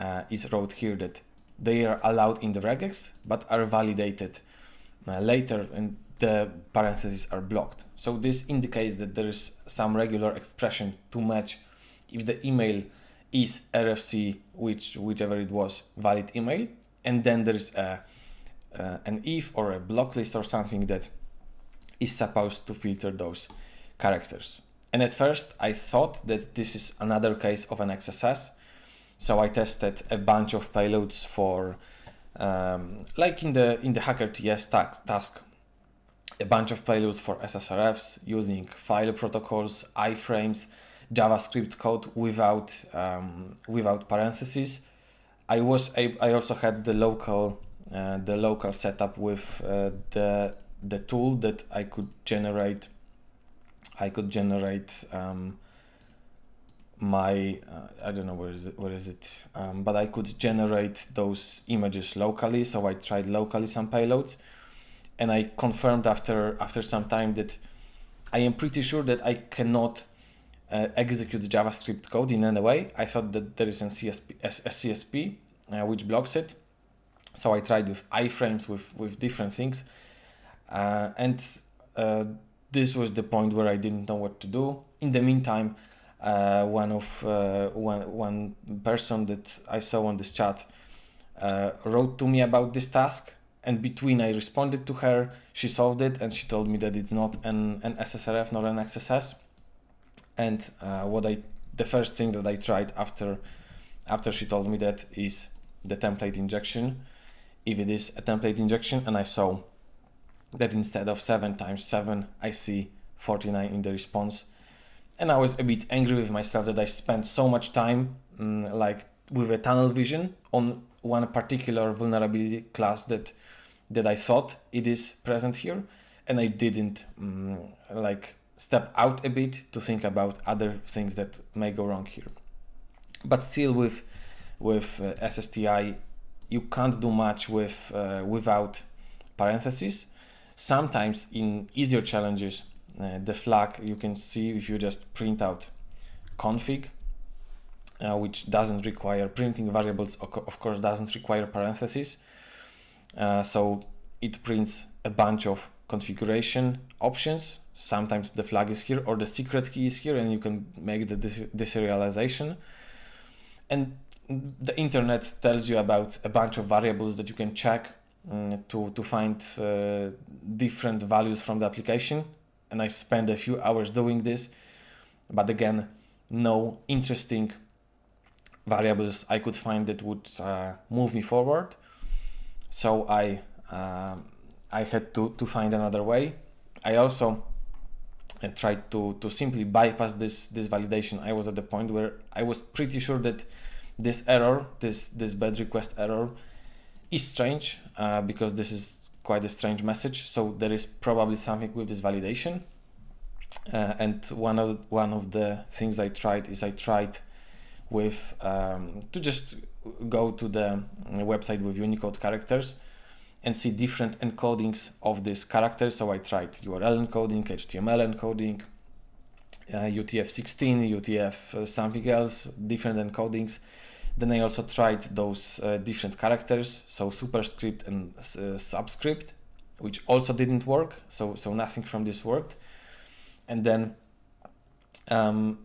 uh, is wrote here that they are allowed in the regex but are validated uh, later. And the parentheses are blocked. So this indicates that there is some regular expression to match if the email is RFC, which whichever it was, valid email, and then there is a, uh, an if or a block list or something that is supposed to filter those characters. And at first I thought that this is another case of an XSS. So I tested a bunch of payloads for um, like in the in the hacker TS task, task a bunch of payloads for SSRFs using file protocols, iframes, JavaScript code without um, without parentheses. I was I also had the local uh, the local setup with uh, the the tool that I could generate. I could generate um, my uh, I don't know where is it where is it um, but I could generate those images locally so I tried locally some payloads and I confirmed after after some time that I am pretty sure that I cannot uh, execute JavaScript code in any way. I thought that there is a CSP, uh, which blocks it. So I tried with iframes with with different things, uh, and uh, this was the point where I didn't know what to do. In the meantime, uh, one of uh, one one person that I saw on this chat wrote to me about this task and between I responded to her, she solved it, and she told me that it's not an, an SSRF, not an XSS. And uh, what I, the first thing that I tried after, after she told me that is the template injection. If it is a template injection, and I saw that instead of seven times seven, I see 49 in the response. And I was a bit angry with myself that I spent so much time, mm, like with a tunnel vision on one particular vulnerability class that that I thought it is present here, and I didn't um, like step out a bit to think about other things that may go wrong here. But still, with with uh, SSTI, you can't do much with uh, without parentheses. Sometimes in easier challenges, uh, the flag you can see if you just print out config, uh, which doesn't require printing variables, of course, doesn't require parentheses uh, so it prints a bunch of configuration options. Sometimes the flag is here or the secret key is here and you can make the deserialization. And the internet tells you about a bunch of variables that you can check um, to, to find uh, different values from the application. And I spent a few hours doing this, but again, no interesting variables I could find that would uh, move me forward. So I um, I had to, to find another way. I also uh, tried to, to simply bypass this, this validation. I was at the point where I was pretty sure that this error, this, this bad request error is strange uh, because this is quite a strange message. So there is probably something with this validation. Uh, and one of one of the things I tried is I tried with um, to just go to the website with Unicode characters and see different encodings of this character. So I tried URL encoding, HTML encoding, uh, UTF-16, UTF uh, something else, different encodings. Then I also tried those uh, different characters, so superscript and uh, subscript, which also didn't work. So so nothing from this worked. And then um,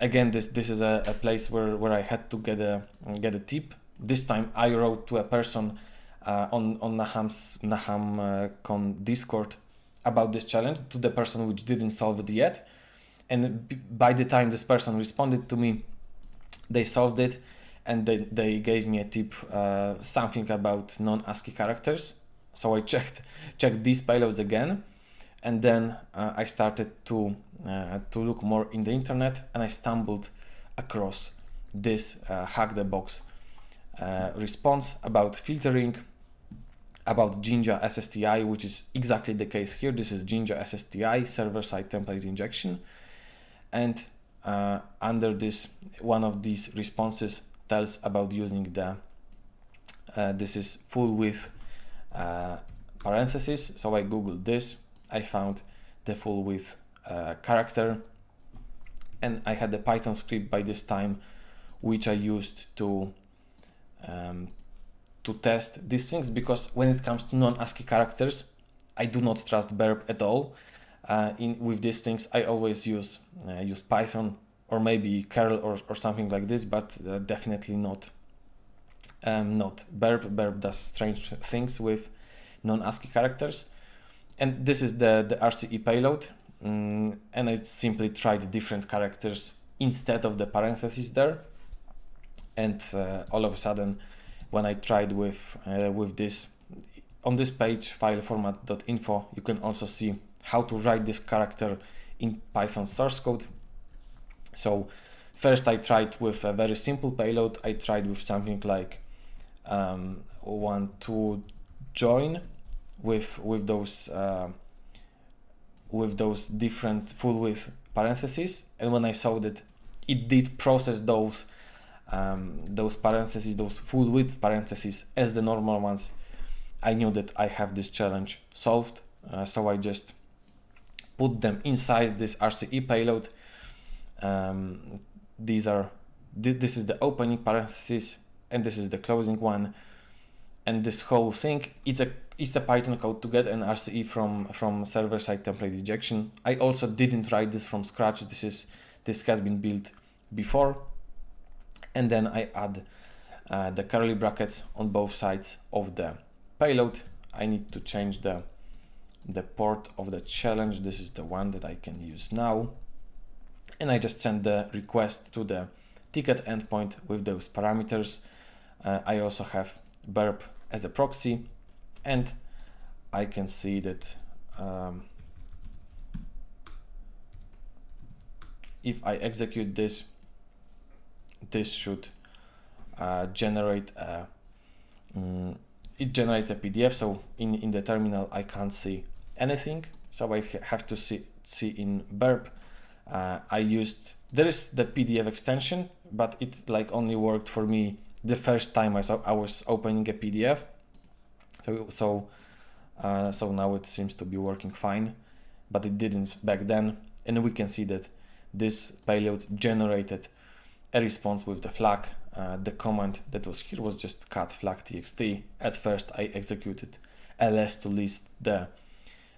again, this this is a, a place where where I had to get a get a tip. This time I wrote to a person uh, on on Naham's Naham uh, Discord about this challenge to the person which didn't solve it yet, and by the time this person responded to me, they solved it, and they, they gave me a tip, uh, something about non-ASCII characters. So I checked checked these payloads again, and then uh, I started to uh, to look more in the internet, and I stumbled across this uh, hack the box uh, response about filtering, about Jinja SSTI, which is exactly the case here. This is Jinja SSTI server-side template injection, and uh, under this one of these responses tells about using the uh, this is full width uh, parentheses. So I googled this. I found the full width uh, character and I had the Python script by this time which I used to um, to test these things because when it comes to non-ASCII characters I do not trust burp at all uh, in with these things I always use uh, use Python or maybe curl or, or something like this, but uh, definitely not um, not burp. Burp does strange things with non-ASCII characters. And this is the, the RCE payload. Um, and I simply tried different characters instead of the parentheses there. And uh, all of a sudden, when I tried with, uh, with this, on this page, fileformat.info, you can also see how to write this character in Python source code so first I tried with a very simple payload. I tried with something like um, one to join with with those uh, with those different full width parentheses. And when I saw that it did process those um, those parentheses, those full width parentheses as the normal ones, I knew that I have this challenge solved. Uh, so I just put them inside this RCE payload um, these are th this is the opening parentheses and this is the closing one and this whole thing it's a it's the python code to get an rce from from server side template injection i also didn't write this from scratch. This is this has been built before. And then i add uh, the curly brackets on both sides of the payload. I need to change the the port of the challenge. This is the one that i can use now. And I just send the request to the ticket endpoint with those parameters. Uh, I also have burp as a proxy and I can see that um, if I execute this, this should uh, generate a, um, it generates a PDF. So in, in the terminal, I can't see anything. So I have to see, see in burp uh, I used there is the PDF extension, but it like only worked for me the first time I saw I was opening a PDF. So so uh, so now it seems to be working fine, but it didn't back then. And we can see that this payload generated a response with the flag. Uh, the command that was here was just cat flag txt. At first I executed ls to list the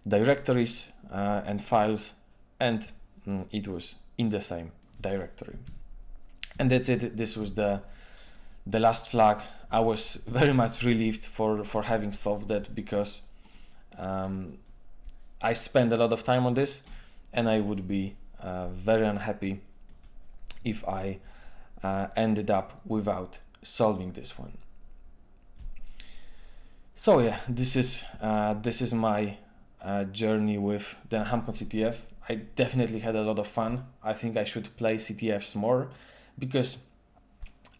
directories uh, and files and Mm, it was in the same directory. And that's it. This was the the last flag. I was very much relieved for for having solved that because um, I spent a lot of time on this, and I would be uh, very unhappy if I uh, ended up without solving this one. So yeah, this is uh, this is my uh, journey with the Hamcon CTF. I definitely had a lot of fun. I think I should play CTFs more because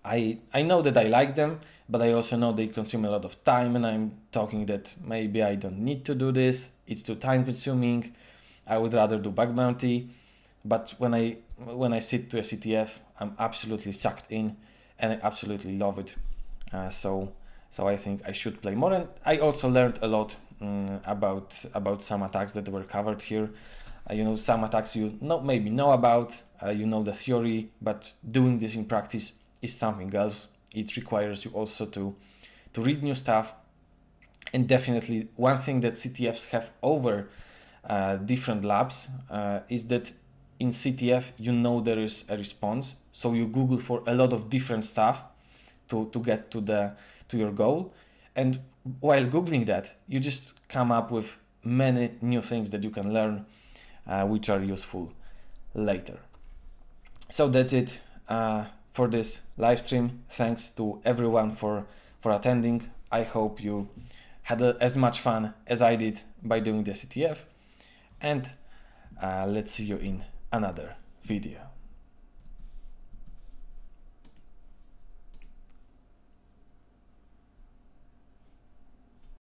I I know that I like them, but I also know they consume a lot of time and I'm talking that maybe I don't need to do this. It's too time consuming. I would rather do bug bounty. But when I when I sit to a CTF, I'm absolutely sucked in and I absolutely love it. Uh, so so I think I should play more and I also learned a lot um, about about some attacks that were covered here. Uh, you know, some attacks you know, maybe know about, uh, you know the theory, but doing this in practice is something else. It requires you also to, to read new stuff. And definitely one thing that CTFs have over uh, different labs uh, is that in CTF, you know there is a response. So you Google for a lot of different stuff to, to get to the to your goal. And while Googling that, you just come up with many new things that you can learn uh, which are useful later. So that's it uh, for this live stream. Thanks to everyone for for attending. I hope you had a, as much fun as I did by doing the CTF, and uh, let's see you in another video.